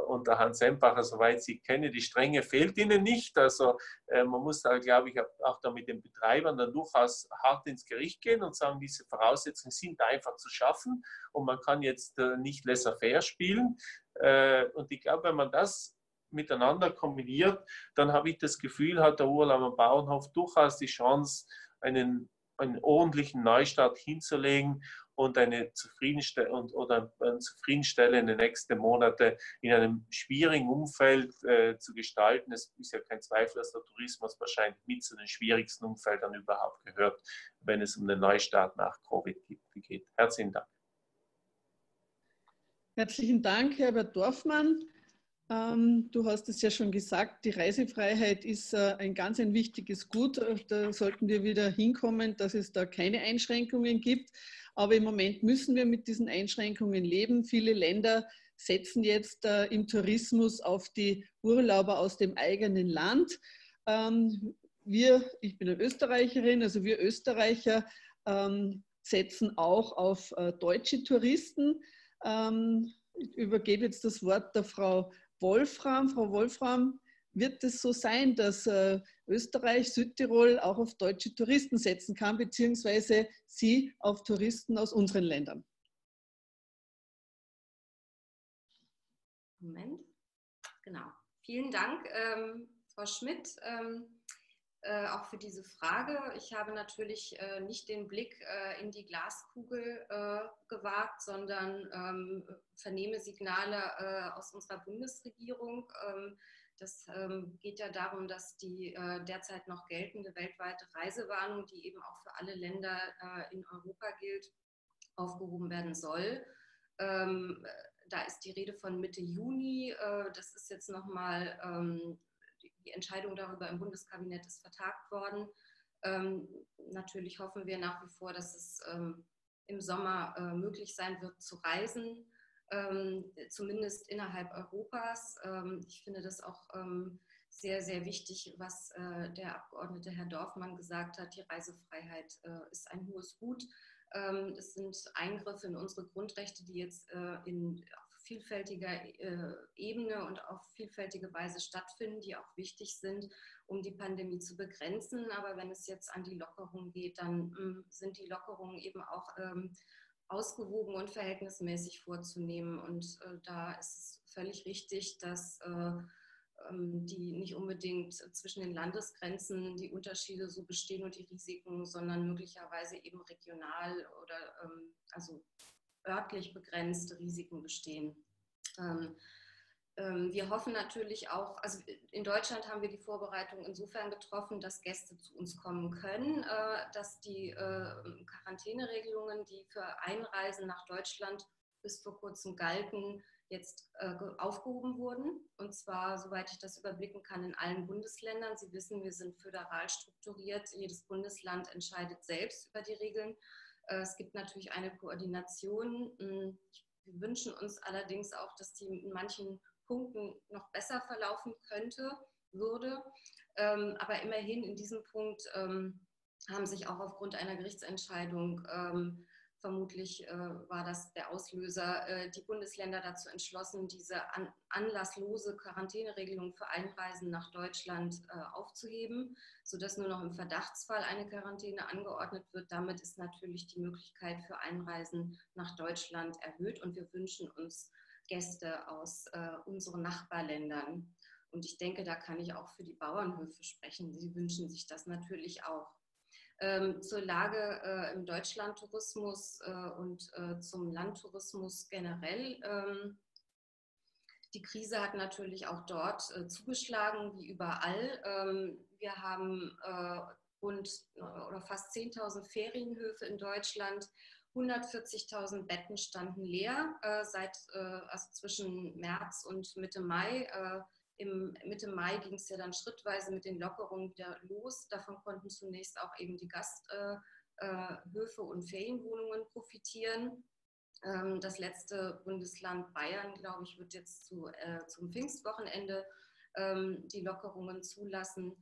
und der Hans Empacher, soweit ich kenne, die Strenge fehlt ihnen nicht. Also äh, man muss da, glaube ich, auch da mit den Betreibern dann durchaus hart ins Gericht gehen und sagen, diese Voraussetzungen sind einfach zu schaffen und man kann jetzt äh, nicht laissez-faire spielen. Äh, und ich glaube, wenn man das miteinander kombiniert, dann habe ich das Gefühl, hat der Urlaub am Bauernhof durchaus die Chance, einen, einen ordentlichen Neustart hinzulegen und eine zufriedenstellende oder eine zufriedenstellende nächste Monate in einem schwierigen Umfeld äh, zu gestalten. Es ist ja kein Zweifel, dass der Tourismus wahrscheinlich mit zu den schwierigsten Umfeldern überhaupt gehört, wenn es um den Neustart nach Covid geht. Herzlichen Dank. Herzlichen Dank, Herbert Dorfmann. Ähm, du hast es ja schon gesagt, die Reisefreiheit ist äh, ein ganz ein wichtiges Gut. Äh, da sollten wir wieder hinkommen, dass es da keine Einschränkungen gibt. Aber im Moment müssen wir mit diesen Einschränkungen leben. Viele Länder setzen jetzt äh, im Tourismus auf die Urlauber aus dem eigenen Land. Ähm, wir, ich bin eine Österreicherin, also wir Österreicher ähm, setzen auch auf deutsche Touristen. Ich übergebe jetzt das Wort der Frau Wolfram, Frau Wolfram, wird es so sein, dass äh, Österreich, Südtirol auch auf deutsche Touristen setzen kann, beziehungsweise Sie auf Touristen aus unseren Ländern? Moment. Genau. Vielen Dank, ähm, Frau Schmidt. Ähm, äh, auch für diese Frage. Ich habe natürlich äh, nicht den Blick äh, in die Glaskugel äh, gewagt, sondern ähm, vernehme Signale äh, aus unserer Bundesregierung. Ähm, das ähm, geht ja darum, dass die äh, derzeit noch geltende weltweite Reisewarnung, die eben auch für alle Länder in Europa gilt, aufgehoben werden soll. Ähm, da ist die Rede von Mitte Juni. das ist jetzt nochmal ähm, die Entscheidung darüber im Bundeskabinett ist vertagt worden. Ähm, natürlich hoffen wir nach wie vor, dass es ähm, im Sommer äh, möglich sein wird zu reisen, ähm, zumindest innerhalb Europas. Ähm, ich finde das auch ähm, sehr, sehr wichtig, was äh, der Abgeordnete Herr Dorfmann gesagt hat. Die Reisefreiheit äh, ist ein hohes Gut. Ähm, es sind Eingriffe in unsere Grundrechte, die jetzt äh, in vielfältiger äh, Ebene und auf vielfältige Weise stattfinden, die auch wichtig sind, um die Pandemie zu begrenzen. Aber wenn es jetzt an die Lockerung geht, dann ähm, sind die Lockerungen eben auch ähm, ausgewogen und verhältnismäßig vorzunehmen. Und äh, da ist es völlig richtig, dass äh, ähm, die nicht unbedingt zwischen den Landesgrenzen die Unterschiede so bestehen und die Risiken, sondern möglicherweise eben regional oder ähm, also örtlich begrenzte Risiken bestehen. Ähm, ähm, wir hoffen natürlich auch, also in Deutschland haben wir die Vorbereitung insofern getroffen, dass Gäste zu uns kommen können, äh, dass die äh, Quarantäneregelungen, die für Einreisen nach Deutschland bis vor kurzem galten, jetzt äh, aufgehoben wurden. Und zwar, soweit ich das überblicken kann, in allen Bundesländern. Sie wissen, wir sind föderal strukturiert. Jedes Bundesland entscheidet selbst über die Regeln. Äh, es gibt natürlich eine Koordination. Hm, wir wünschen uns allerdings auch, dass die in manchen Punkten noch besser verlaufen könnte, würde. Ähm, aber immerhin in diesem Punkt ähm, haben sich auch aufgrund einer Gerichtsentscheidung ähm, vermutlich äh, war das der Auslöser, äh, die Bundesländer dazu entschlossen, diese an, anlasslose Quarantäneregelung für Einreisen nach Deutschland äh, aufzuheben, sodass nur noch im Verdachtsfall eine Quarantäne angeordnet wird. Damit ist natürlich die Möglichkeit für Einreisen nach Deutschland erhöht und wir wünschen uns Gäste aus äh, unseren Nachbarländern. Und ich denke, da kann ich auch für die Bauernhöfe sprechen. Sie wünschen sich das natürlich auch. Ähm, zur Lage äh, im Deutschlandtourismus äh, und äh, zum Landtourismus generell. Ähm, die Krise hat natürlich auch dort äh, zugeschlagen, wie überall. Ähm, wir haben äh, rund äh, oder fast 10.000 Ferienhöfe in Deutschland. 140.000 Betten standen leer seit also zwischen März und Mitte Mai im Mitte Mai ging es ja dann schrittweise mit den Lockerungen wieder los. Davon konnten zunächst auch eben die Gasthöfe äh, und Ferienwohnungen profitieren. Ähm, das letzte Bundesland Bayern, glaube ich, wird jetzt zu, äh, zum Pfingstwochenende ähm, die Lockerungen zulassen.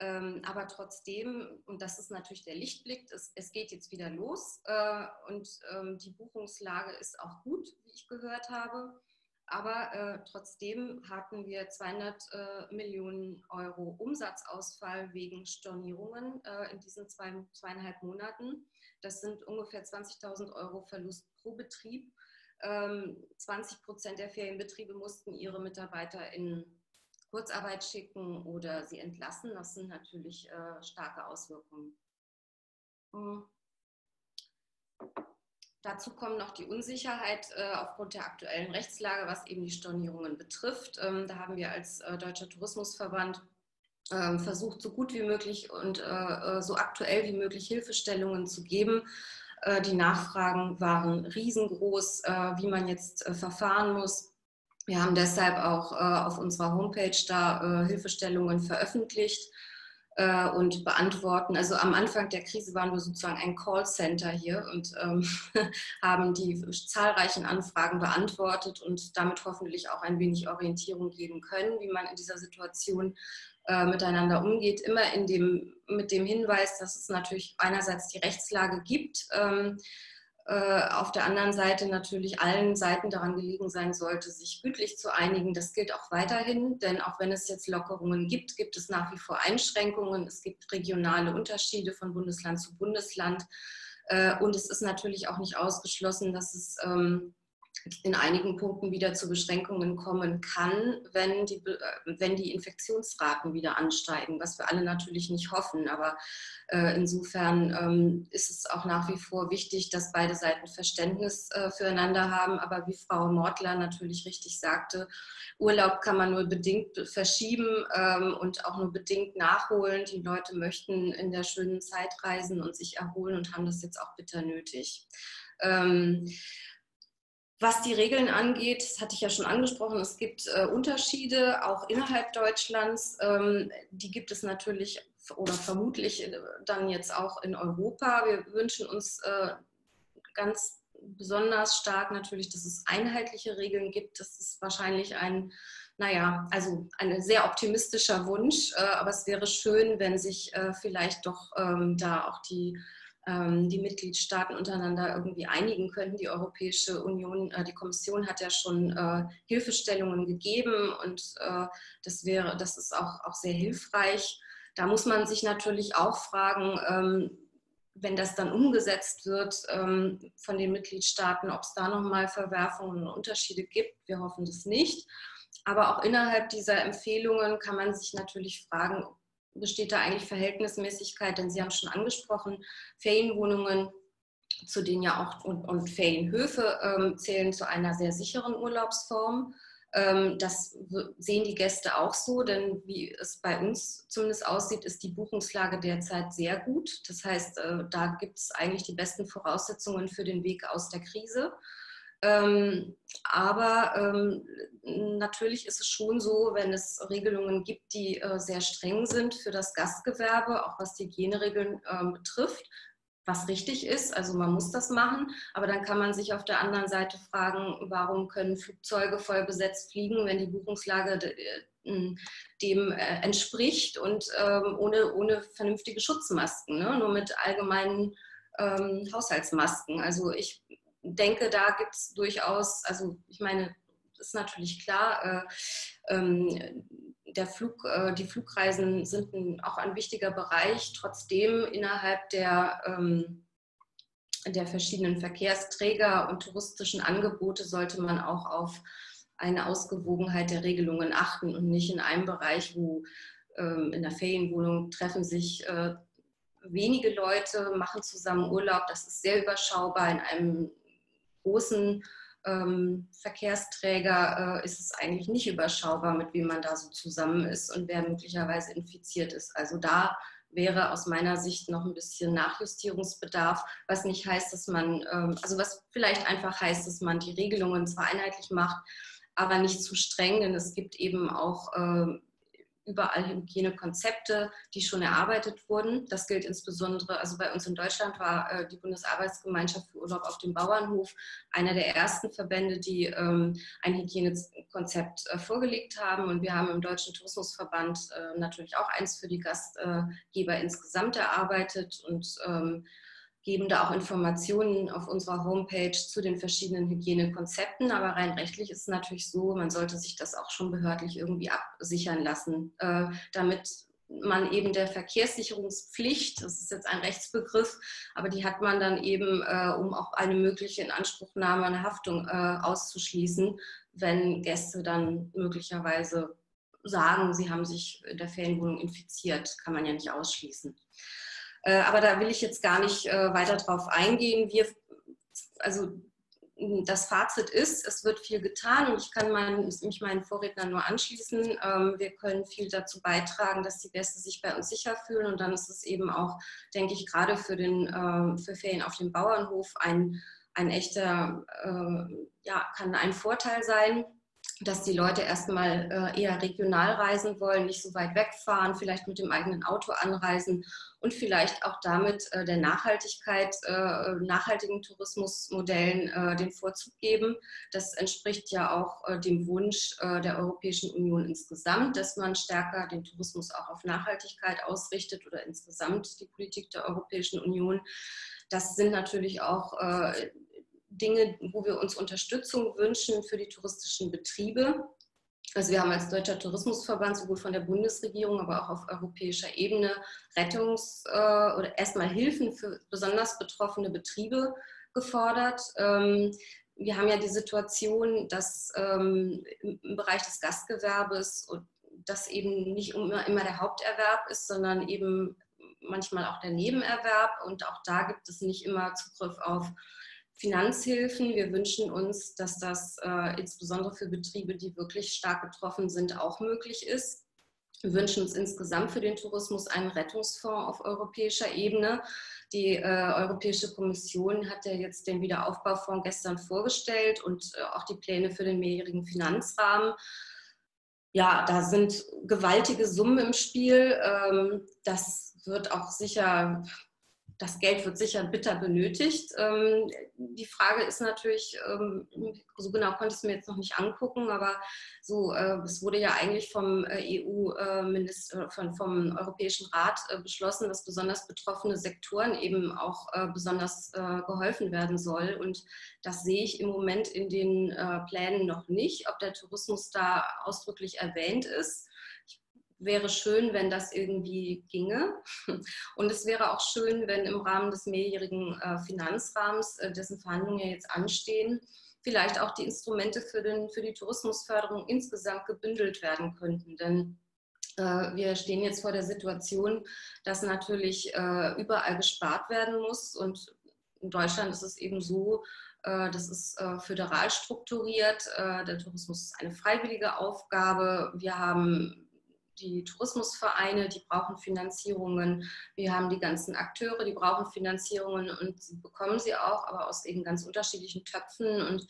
Ähm, aber trotzdem, und das ist natürlich der Lichtblick, es, es geht jetzt wieder los äh, und ähm, die Buchungslage ist auch gut, wie ich gehört habe. Aber äh, trotzdem hatten wir 200 äh, Millionen Euro Umsatzausfall wegen Stornierungen äh, in diesen zwei, zweieinhalb Monaten. Das sind ungefähr 20.000 Euro Verlust pro Betrieb. Ähm, 20 Prozent der Ferienbetriebe mussten ihre Mitarbeiter in Kurzarbeit schicken oder sie entlassen. Das sind natürlich äh, starke Auswirkungen. Mhm. Dazu kommt noch die Unsicherheit äh, aufgrund der aktuellen Rechtslage, was eben die Stornierungen betrifft. Ähm, da haben wir als äh, Deutscher Tourismusverband äh, versucht, so gut wie möglich und äh, äh, so aktuell wie möglich Hilfestellungen zu geben. Äh, die Nachfragen waren riesengroß, wie man jetzt verfahren muss wir haben deshalb auch auf unserer Homepage da Hilfestellungen veröffentlicht äh, und beantworten. Also am Anfang der Krise waren wir sozusagen ein Callcenter hier und ähm, haben die zahlreichen Anfragen beantwortet und damit hoffentlich auch ein wenig Orientierung geben können, wie man in dieser Situation äh, miteinander umgeht. Immer in dem, mit dem Hinweis, dass es natürlich einerseits die Rechtslage gibt. Ähm, äh, auf der anderen Seite natürlich allen Seiten daran gelegen sein sollte, sich gütlich zu einigen. Das gilt auch weiterhin, denn auch wenn es jetzt Lockerungen gibt, gibt es nach wie vor Einschränkungen. Es gibt regionale Unterschiede von Bundesland zu Bundesland. Äh, und es ist natürlich auch nicht ausgeschlossen, dass es ähm, in einigen Punkten wieder zu Beschränkungen kommen kann, wenn die, äh, wenn die Infektionsraten wieder ansteigen, was wir alle natürlich nicht hoffen. Aber äh, insofern ähm, ist es auch nach wie vor wichtig, dass beide Seiten Verständnis äh, füreinander haben. Aber wie Frau Mortler natürlich richtig sagte, Urlaub kann man nur bedingt verschieben ähm, und auch nur bedingt nachholen. Die Leute möchten in der schönen Zeit reisen und sich erholen und haben das jetzt auch bitter nötig. Ähm, was die Regeln angeht, das hatte ich ja schon angesprochen, es gibt äh, Unterschiede auch innerhalb Deutschlands. Ähm, die gibt es natürlich oder vermutlich äh, dann jetzt auch in Europa. Wir wünschen uns äh, ganz besonders stark natürlich, dass es einheitliche Regeln gibt. Das ist wahrscheinlich ein, naja, also ein sehr optimistischer Wunsch. Äh, aber es wäre schön, wenn sich äh, vielleicht doch ähm, da auch die die Mitgliedstaaten untereinander irgendwie einigen könnten. Die Europäische Union, äh, die Kommission hat ja schon äh, Hilfestellungen gegeben und äh, das wäre, das ist auch, auch sehr hilfreich. Da muss man sich natürlich auch fragen, ähm, wenn das dann umgesetzt wird ähm, von den Mitgliedstaaten, ob es da nochmal Verwerfungen und Unterschiede gibt. Wir hoffen das nicht. Aber auch innerhalb dieser Empfehlungen kann man sich natürlich fragen, besteht da eigentlich Verhältnismäßigkeit? Denn Sie haben schon angesprochen, Ferienwohnungen, zu denen ja auch und, und Ferienhöfe ähm, zählen zu einer sehr sicheren Urlaubsform. Ähm, das sehen die Gäste auch so, denn wie es bei uns zumindest aussieht, ist die Buchungslage derzeit sehr gut. Das heißt, äh, da gibt es eigentlich die besten Voraussetzungen für den Weg aus der Krise. Ähm, aber ähm, natürlich ist es schon so, wenn es Regelungen gibt, die äh, sehr streng sind für das Gastgewerbe, auch was die Hygieneregeln äh, betrifft, was richtig ist, also man muss das machen, aber dann kann man sich auf der anderen Seite fragen, warum können Flugzeuge voll besetzt fliegen, wenn die Buchungslage äh, dem äh, entspricht und ähm, ohne, ohne vernünftige Schutzmasken, ne? nur mit allgemeinen ähm, Haushaltsmasken. Also ich denke, da gibt es durchaus, also ich meine, ist natürlich klar, äh, ähm, der Flug, äh, die Flugreisen sind ein, auch ein wichtiger Bereich. Trotzdem innerhalb der, ähm, der verschiedenen Verkehrsträger und touristischen Angebote sollte man auch auf eine Ausgewogenheit der Regelungen achten und nicht in einem Bereich, wo ähm, in der Ferienwohnung treffen sich äh, wenige Leute, machen zusammen Urlaub. Das ist sehr überschaubar. In einem großen ähm, Verkehrsträger äh, ist es eigentlich nicht überschaubar, mit wem man da so zusammen ist und wer möglicherweise infiziert ist. Also da wäre aus meiner Sicht noch ein bisschen Nachjustierungsbedarf, was nicht heißt, dass man, ähm, also was vielleicht einfach heißt, dass man die Regelungen zwar einheitlich macht, aber nicht zu streng, denn es gibt eben auch äh, überall Hygienekonzepte, die schon erarbeitet wurden. Das gilt insbesondere, also bei uns in Deutschland war äh, die Bundesarbeitsgemeinschaft für Urlaub auf dem Bauernhof einer der ersten Verbände, die ähm, ein Hygienekonzept äh, vorgelegt haben. Und wir haben im Deutschen Tourismusverband äh, natürlich auch eins für die Gastgeber insgesamt erarbeitet und ähm, geben da auch Informationen auf unserer Homepage zu den verschiedenen Hygienekonzepten. Aber rein rechtlich ist es natürlich so, man sollte sich das auch schon behördlich irgendwie absichern lassen, äh, damit man eben der Verkehrssicherungspflicht, das ist jetzt ein Rechtsbegriff, aber die hat man dann eben, äh, um auch eine mögliche Inanspruchnahme, eine Haftung äh, auszuschließen, wenn Gäste dann möglicherweise sagen, sie haben sich in der Ferienwohnung infiziert, kann man ja nicht ausschließen. Äh, aber da will ich jetzt gar nicht äh, weiter drauf eingehen. Wir, also das Fazit ist, es wird viel getan und ich kann mein, mich meinen Vorrednern nur anschließen. Ähm, wir können viel dazu beitragen, dass die Gäste sich bei uns sicher fühlen und dann ist es eben auch, denke ich, gerade für, den, ähm, für Ferien auf dem Bauernhof ein, ein echter, äh, ja, kann ein Vorteil sein dass die Leute erstmal äh, eher regional reisen wollen, nicht so weit wegfahren, vielleicht mit dem eigenen Auto anreisen und vielleicht auch damit äh, der Nachhaltigkeit, äh, nachhaltigen Tourismusmodellen den Vorzug geben. Das entspricht ja auch dem Wunsch der Europäischen Union insgesamt, dass man stärker den Tourismus auch auf Nachhaltigkeit ausrichtet oder insgesamt die Politik der Europäischen Union. Das sind natürlich auch Dinge, wo wir uns Unterstützung wünschen für die touristischen Betriebe. Also wir haben als Deutscher Tourismusverband sowohl von der Bundesregierung, aber auch auf europäischer Ebene Rettungs- äh, oder erstmal Hilfen für besonders betroffene Betriebe gefordert. Ähm, wir haben ja die Situation, dass ähm, im Bereich des Gastgewerbes das eben nicht immer, immer der Haupterwerb ist, sondern eben manchmal auch der Nebenerwerb. Und auch da gibt es nicht immer Zugriff auf Finanzhilfen. Wir wünschen uns, dass das äh, insbesondere für Betriebe, die wirklich stark betroffen sind, auch möglich ist. Wir wünschen uns insgesamt für den Tourismus einen Rettungsfonds auf europäischer Ebene. Die äh, Europäische Kommission hat ja jetzt den Wiederaufbaufonds gestern vorgestellt und äh, auch die Pläne für den mehrjährigen Finanzrahmen. Ja, da sind gewaltige Summen im Spiel. Ähm, das wird auch sicher das Geld wird sicher bitter benötigt. Ähm, die Frage ist natürlich, ähm, so genau konnte ich es mir jetzt noch nicht angucken, aber so, äh, es wurde ja eigentlich vom äh, EU-Minister, äh, von, vom Europäischen Rat beschlossen, dass besonders betroffene Sektoren eben auch besonders geholfen werden soll. Und das sehe ich im Moment in den Plänen noch nicht, ob der Tourismus da ausdrücklich erwähnt ist wäre schön, wenn das irgendwie ginge. Und es wäre auch schön, wenn im Rahmen des mehrjährigen äh, Finanzrahmens, äh, dessen Verhandlungen ja jetzt anstehen, vielleicht auch die Instrumente für, den, für die Tourismusförderung insgesamt gebündelt werden könnten. Denn äh, wir stehen jetzt vor der Situation, dass natürlich überall gespart werden muss. Und in Deutschland ist es eben so, das ist föderal strukturiert. Der Tourismus ist eine freiwillige Aufgabe. Wir haben die Tourismusvereine, die brauchen Finanzierungen. Wir haben die ganzen Akteure, die brauchen Finanzierungen und bekommen sie auch, aber aus eben ganz unterschiedlichen Töpfen und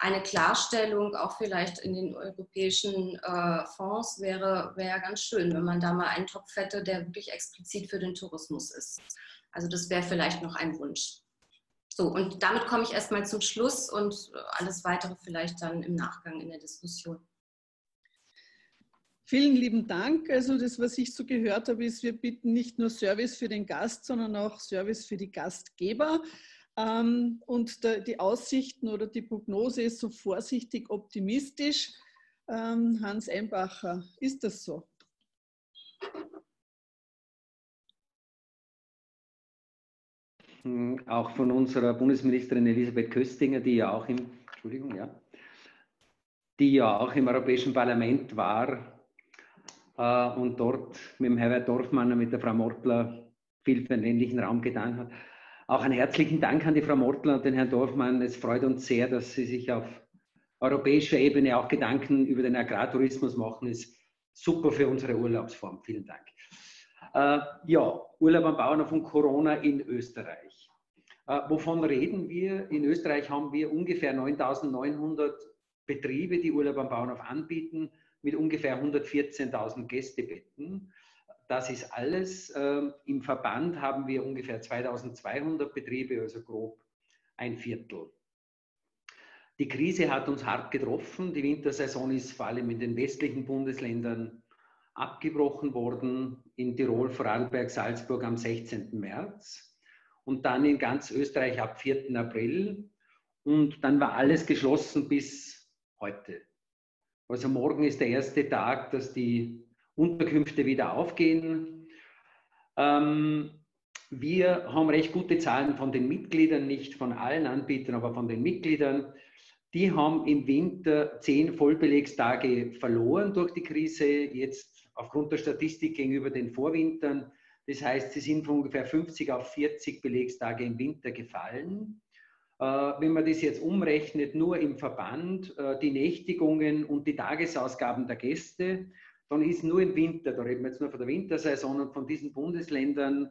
eine Klarstellung auch vielleicht in den europäischen äh, Fonds wäre, wäre ganz schön, wenn man da mal einen Topf hätte, der wirklich explizit für den Tourismus ist. Also das wäre vielleicht noch ein Wunsch. So, und damit komme ich erstmal zum Schluss und alles weitere vielleicht dann im Nachgang in der Diskussion. Vielen lieben Dank. Also das, was ich so gehört habe, ist, wir bieten nicht nur Service für den Gast, sondern auch Service für die Gastgeber. Ähm, und die Aussichten oder die Prognose ist so vorsichtig optimistisch. Ähm, Hans Einbacher, ist das so? Hm, auch von unserer Bundesministerin Elisabeth Köstinger, die ja auch im, Entschuldigung, ja, die ja auch im Europäischen Parlament war, und dort mit dem Herbert Dorfmann und mit der Frau Mortler viel für den ländlichen Raum getan hat. Auch einen herzlichen Dank an die Frau Mortler und den Herrn Dorfmann. Es freut uns sehr, dass Sie sich auf europäischer Ebene auch Gedanken über den Agrartourismus machen. Ist super für unsere Urlaubsform. Vielen Dank. Äh, ja, Urlaub am Bauernhof und Corona in Österreich. Äh, wovon reden wir? In Österreich haben wir ungefähr 9900 Betriebe, die Urlaub am Bauernhof anbieten. Mit ungefähr 114.000 Gästebetten. Das ist alles. Ähm, Im Verband haben wir ungefähr 2200 Betriebe, also grob ein Viertel. Die Krise hat uns hart getroffen. Die Wintersaison ist vor allem in den westlichen Bundesländern abgebrochen worden. In Tirol, Vorarlberg, Salzburg am 16. März und dann in ganz Österreich ab 4. April. Und dann war alles geschlossen bis heute. Also morgen ist der erste Tag, dass die Unterkünfte wieder aufgehen. Ähm, wir haben recht gute Zahlen von den Mitgliedern, nicht von allen Anbietern, aber von den Mitgliedern. Die haben im Winter zehn Vollbelegstage verloren durch die Krise, jetzt aufgrund der Statistik gegenüber den Vorwintern. Das heißt, sie sind von ungefähr 50 auf 40 Belegstage im Winter gefallen. Äh, wenn man das jetzt umrechnet, nur im Verband, äh, die Nächtigungen und die Tagesausgaben der Gäste, dann ist nur im Winter, da reden wir jetzt nur von der Wintersaison und von diesen Bundesländern,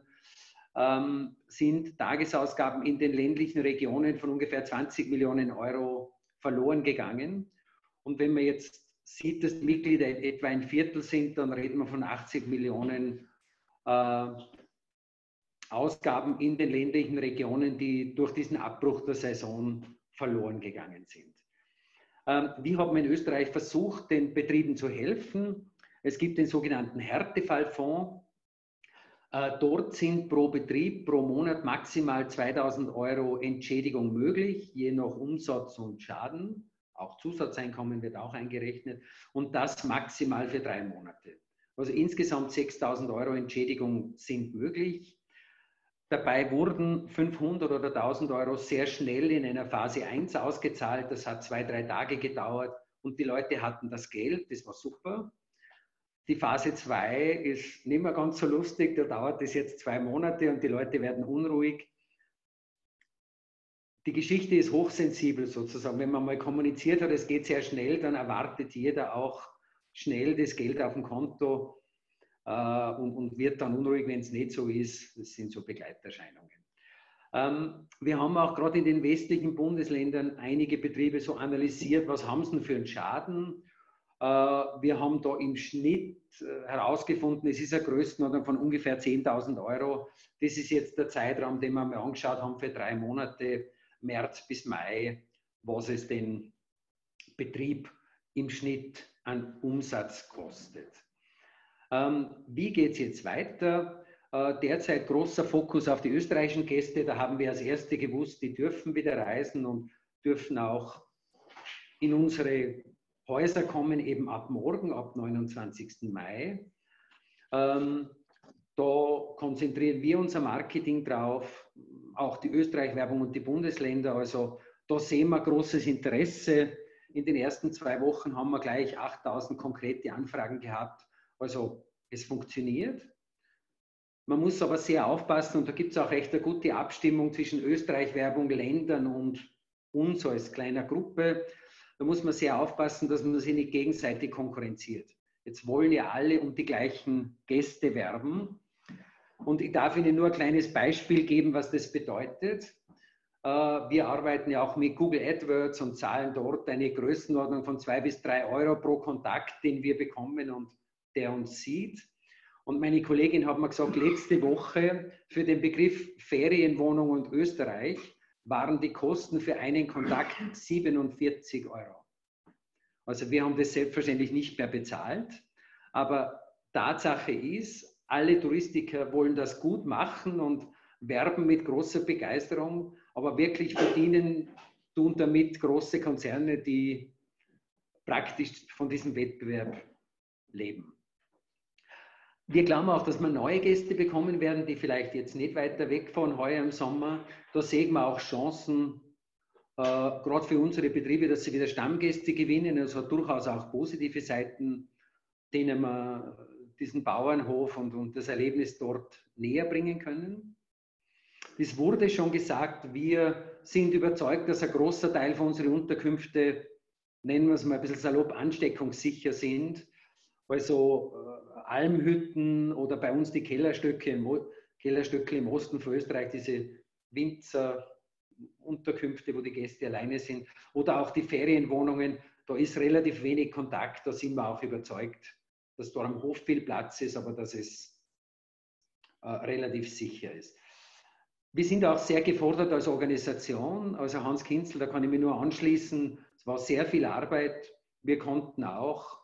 ähm, sind Tagesausgaben in den ländlichen Regionen von ungefähr 20 Millionen Euro verloren gegangen. Und wenn man jetzt sieht, dass die Mitglieder etwa ein Viertel sind, dann reden wir von 80 Millionen äh, Ausgaben in den ländlichen Regionen, die durch diesen Abbruch der Saison verloren gegangen sind. Ähm, wir haben in Österreich versucht, den Betrieben zu helfen. Es gibt den sogenannten Härtefallfonds. Äh, dort sind pro Betrieb pro Monat maximal 2000 Euro Entschädigung möglich, je nach Umsatz und Schaden. Auch Zusatzeinkommen wird auch eingerechnet und das maximal für drei Monate. Also insgesamt 6000 Euro Entschädigung sind möglich. Dabei wurden 500 oder 1000 Euro sehr schnell in einer Phase 1 ausgezahlt. Das hat zwei, drei Tage gedauert und die Leute hatten das Geld. Das war super. Die Phase 2 ist nicht mehr ganz so lustig. Da dauert es jetzt zwei Monate und die Leute werden unruhig. Die Geschichte ist hochsensibel sozusagen. Wenn man mal kommuniziert hat, es geht sehr schnell, dann erwartet jeder auch schnell das Geld auf dem Konto äh, und, und, wird dann unruhig, wenn es nicht so ist. Das sind so Begleiterscheinungen. Ähm, wir haben auch gerade in den westlichen Bundesländern einige Betriebe so analysiert, was haben sie denn für einen Schaden. Äh, wir haben da im Schnitt äh, herausgefunden, es ist eine Größenordnung von ungefähr 10.000 Euro. Das ist jetzt der Zeitraum, den wir mal angeschaut haben für drei Monate, März bis Mai, was es den Betrieb im Schnitt an Umsatz kostet. Ähm, wie geht es jetzt weiter? Äh, derzeit großer Fokus auf die österreichischen Gäste. Da haben wir als Erste gewusst, die dürfen wieder reisen und dürfen auch in unsere Häuser kommen, eben ab morgen, ab 29. Mai. Ähm, da konzentrieren wir unser Marketing drauf, auch die Österreich-Werbung und die Bundesländer. Also da sehen wir großes Interesse. In den ersten zwei Wochen haben wir gleich 8000 konkrete Anfragen gehabt also es funktioniert. Man muss aber sehr aufpassen und da gibt es auch recht eine gute Abstimmung zwischen Österreich-Werbung, Ländern und uns als kleiner Gruppe. Da muss man sehr aufpassen, dass man sich nicht gegenseitig konkurrenziert. Jetzt wollen ja alle um die gleichen Gäste werben. Und ich darf Ihnen nur ein kleines Beispiel geben, was das bedeutet. Äh, wir arbeiten ja auch mit Google AdWords und zahlen dort eine Größenordnung von zwei bis drei Euro pro Kontakt, den wir bekommen. Und der uns sieht. Und meine Kollegin hat mir gesagt, letzte Woche für den Begriff Ferienwohnung und Österreich waren die Kosten für einen Kontakt 47 Euro. Also wir haben das selbstverständlich nicht mehr bezahlt. Aber Tatsache ist, alle Touristiker wollen das gut machen und werben mit großer Begeisterung, aber wirklich verdienen tun damit große Konzerne, die praktisch von diesem Wettbewerb leben. Wir glauben auch, dass wir neue Gäste bekommen werden, die vielleicht jetzt nicht weiter wegfahren heuer im Sommer. Da sehen wir auch Chancen, äh, gerade für unsere Betriebe, dass sie wieder Stammgäste gewinnen. Es hat durchaus auch positive Seiten, denen wir diesen Bauernhof und, und das Erlebnis dort näher bringen können. Es wurde schon gesagt, wir sind überzeugt, dass ein großer Teil von unseren Unterkünfte, nennen wir es mal ein bisschen salopp, ansteckungssicher sind. Also Almhütten oder bei uns die Kellerstöcke im, Kellerstöcke im Osten von Österreich, diese Winzerunterkünfte, wo die Gäste alleine sind, oder auch die Ferienwohnungen. da ist relativ wenig Kontakt, da sind wir auch überzeugt, dass dort am Hof viel Platz ist, aber dass es äh, relativ sicher ist. Wir sind auch sehr gefordert als Organisation. Also Hans Kinzel, da kann ich mich nur anschließen. Es war sehr viel Arbeit. Wir konnten auch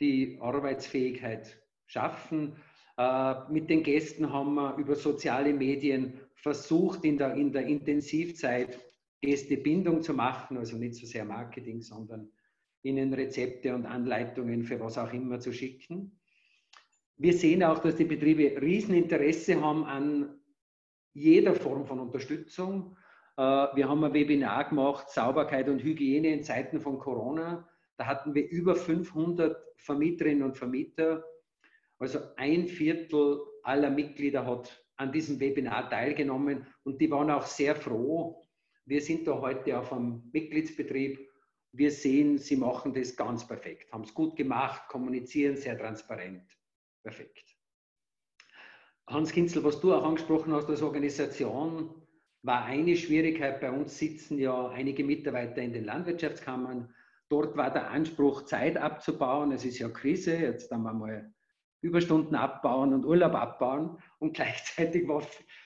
die Arbeitsfähigkeit schaffen. Äh, mit den Gästen haben wir über soziale Medien versucht, in der, in der Intensivzeit Gästebindung zu machen, also nicht so sehr Marketing, sondern ihnen Rezepte und Anleitungen für was auch immer zu schicken. Wir sehen auch, dass die Betriebe Rieseninteresse haben an jeder Form von Unterstützung. Äh, wir haben ein Webinar gemacht, Sauberkeit und Hygiene in Zeiten von Corona. Da hatten wir über 500 Vermieterinnen und Vermieter. Also ein Viertel aller Mitglieder hat an diesem Webinar teilgenommen und die waren auch sehr froh. Wir sind da heute auf einem Mitgliedsbetrieb. Wir sehen, sie machen das ganz perfekt, haben es gut gemacht, kommunizieren sehr transparent. Perfekt. Hans Kinzel, was du auch angesprochen hast als Organisation, war eine Schwierigkeit. Bei uns sitzen ja einige Mitarbeiter in den Landwirtschaftskammern. Dort war der Anspruch, Zeit abzubauen. Es ist ja Krise, jetzt haben wir mal Überstunden abbauen und Urlaub abbauen. Und gleichzeitig war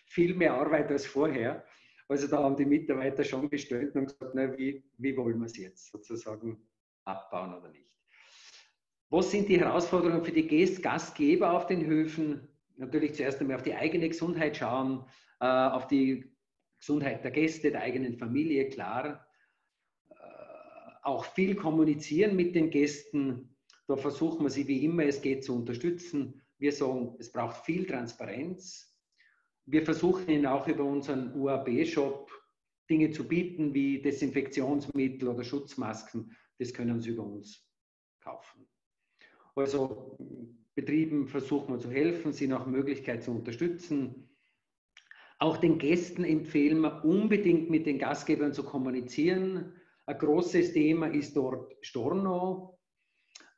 viel mehr Arbeit als vorher. Also da haben die Mitarbeiter schon gestellt und gesagt, na, wie, wie wollen wir es jetzt sozusagen abbauen oder nicht. Was sind die Herausforderungen für die Gastgeber auf den Höfen? Natürlich zuerst einmal auf die eigene Gesundheit schauen, äh, auf die Gesundheit der Gäste, der eigenen Familie, klar. Auch viel kommunizieren mit den Gästen. Da versuchen wir sie, wie immer es geht, zu unterstützen. Wir sagen, es braucht viel Transparenz. Wir versuchen ihnen auch über unseren UAB-Shop Dinge zu bieten, wie Desinfektionsmittel oder Schutzmasken. Das können sie über uns kaufen. Also Betrieben versuchen wir zu helfen, sie nach Möglichkeit zu unterstützen. Auch den Gästen empfehlen wir unbedingt mit den Gastgebern zu kommunizieren. Ein großes Thema ist dort Storno.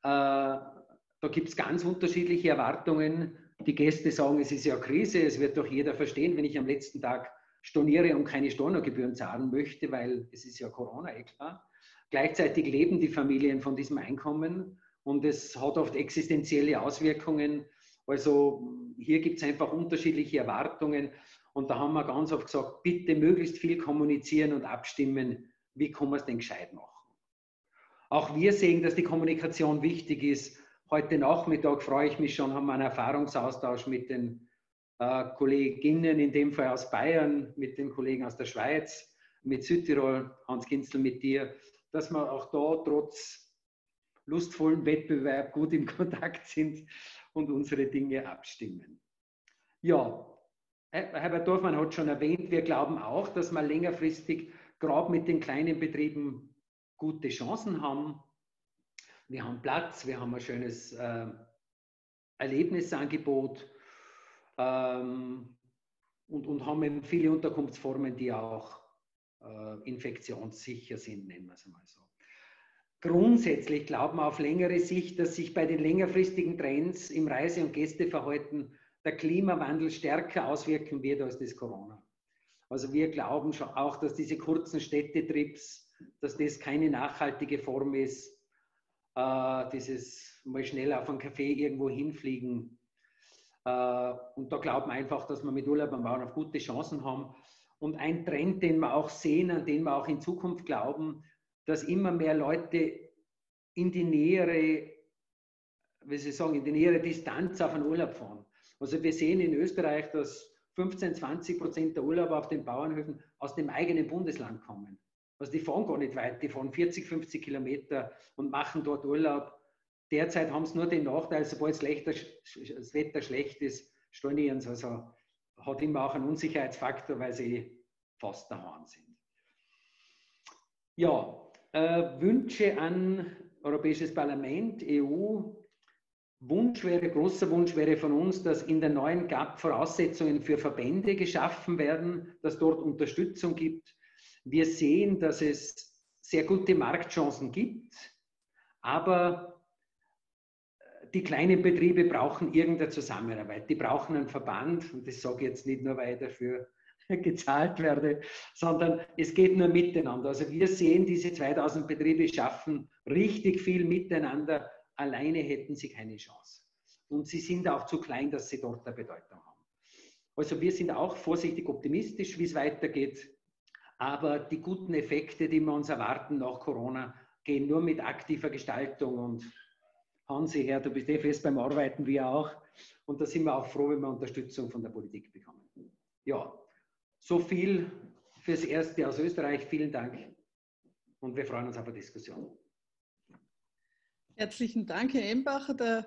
Äh, da gibt es ganz unterschiedliche Erwartungen. Die Gäste sagen, es ist ja Krise, es wird doch jeder verstehen, wenn ich am letzten Tag storniere und keine Stornogebühren zahlen möchte, weil es ist ja Corona, eh klar. Gleichzeitig leben die Familien von diesem Einkommen und es hat oft existenzielle Auswirkungen. Also hier gibt es einfach unterschiedliche Erwartungen und da haben wir ganz oft gesagt, bitte möglichst viel kommunizieren und abstimmen, wie kann man es denn gescheit machen. Auch wir sehen, dass die Kommunikation wichtig ist. Heute Nachmittag freue ich mich schon, haben wir einen Erfahrungsaustausch mit den äh, Kolleginnen, in dem Fall aus Bayern, mit den Kollegen aus der Schweiz, mit Südtirol, Hans Kinzel, mit dir, dass wir auch da trotz lustvollen Wettbewerb gut im Kontakt sind und unsere Dinge abstimmen. Ja, Herbert Dorfmann hat schon erwähnt, wir glauben auch, dass wir längerfristig gerade mit den kleinen Betrieben gute Chancen haben. Wir haben Platz, wir haben ein schönes äh, Erlebnisangebot ähm, und, und haben viele Unterkunftsformen, die auch äh, infektionssicher sind, nennen wir es mal so grundsätzlich glauben wir auf längere Sicht, dass sich bei den längerfristigen Trends im Reise- und Gästeverhalten der Klimawandel stärker auswirken wird als das Corona. Also wir glauben schon auch, dass diese kurzen Städtetrips, dass das keine nachhaltige Form ist, äh, dieses mal schnell auf einen Café irgendwo hinfliegen. Äh, und da glauben wir einfach, dass wir mit Urlaub am Bauernhof gute Chancen haben. Und ein Trend, den wir auch sehen, an den wir auch in Zukunft glauben, dass immer mehr Leute in die nähere, wie Sie sagen, in die nähere Distanz auf einen Urlaub fahren. Also wir sehen in Österreich, dass 15, 20 Prozent der Urlauber auf den Bauernhöfen aus dem eigenen Bundesland kommen. Also die fahren gar nicht weit, die fahren 40, 50 Kilometer und machen dort Urlaub. Derzeit haben sie nur den Nachteil, sobald das Wetter schlecht ist, stornieren sie. Also hat immer auch einen Unsicherheitsfaktor, weil sie fast daheim sind. Ja, äh, Wünsche an Europäisches Parlament, EU. Wunsch wäre, großer Wunsch wäre von uns, dass in der neuen GAP Voraussetzungen für Verbände geschaffen werden, dass dort Unterstützung gibt. Wir sehen, dass es sehr gute Marktchancen gibt, aber die kleinen Betriebe brauchen irgendeine Zusammenarbeit. Die brauchen einen Verband, und das sage ich jetzt nicht nur, weil ich dafür gezahlt werde, sondern es geht nur miteinander. Also wir sehen, diese 2000 Betriebe schaffen richtig viel miteinander. Alleine hätten sie keine Chance. Und sie sind auch zu klein, dass sie dort eine Bedeutung haben. Also wir sind auch vorsichtig optimistisch, wie es weitergeht. Aber die guten Effekte, die wir uns erwarten nach Corona, gehen nur mit aktiver Gestaltung. Und Hansi, Herr, du bist eh fest beim Arbeiten, wir auch. Und da sind wir auch froh, wenn wir Unterstützung von der Politik bekommen. Ja, so viel fürs Erste aus Österreich. Vielen Dank. Und wir freuen uns auf eine Diskussion. Herzlichen Dank, Herr Embacher. Der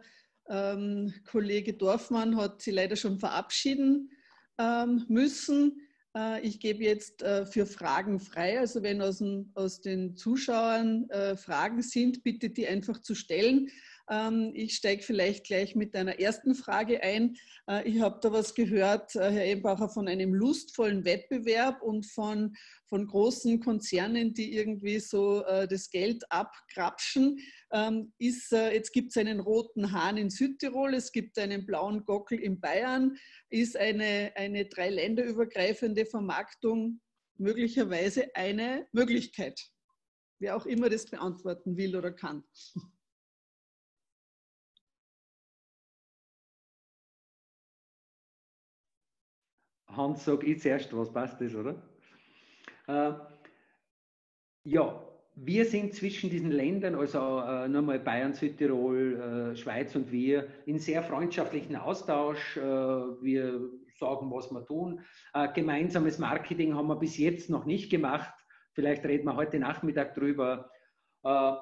ähm, Kollege Dorfmann hat Sie leider schon verabschieden ähm, müssen. Äh, ich gebe jetzt äh, für Fragen frei. Also wenn aus, dem, aus den Zuschauern äh, Fragen sind, bitte die einfach zu stellen. Ähm, ich steige vielleicht gleich mit einer ersten Frage ein. Äh, ich habe da was gehört, äh, Herr Ebenbacher, von einem lustvollen Wettbewerb und von, von großen Konzernen, die irgendwie so äh, das Geld abkrapschen. Ähm, ist, jetzt gibt es einen roten Hahn in Südtirol, es gibt einen blauen Gockel in Bayern. Ist eine, eine drei länderübergreifende Vermarktung möglicherweise eine Möglichkeit? Wer auch immer das beantworten will oder kann. Hans, sag ich zuerst, was passt das, oder? Äh, ja, wir sind zwischen diesen Ländern, also äh, nochmal Bayern, Südtirol, äh, Schweiz und wir, in sehr freundschaftlichen Austausch. Äh, wir sagen, was wir tun. Äh, gemeinsames Marketing haben wir bis jetzt noch nicht gemacht. Vielleicht reden wir heute Nachmittag drüber. Äh,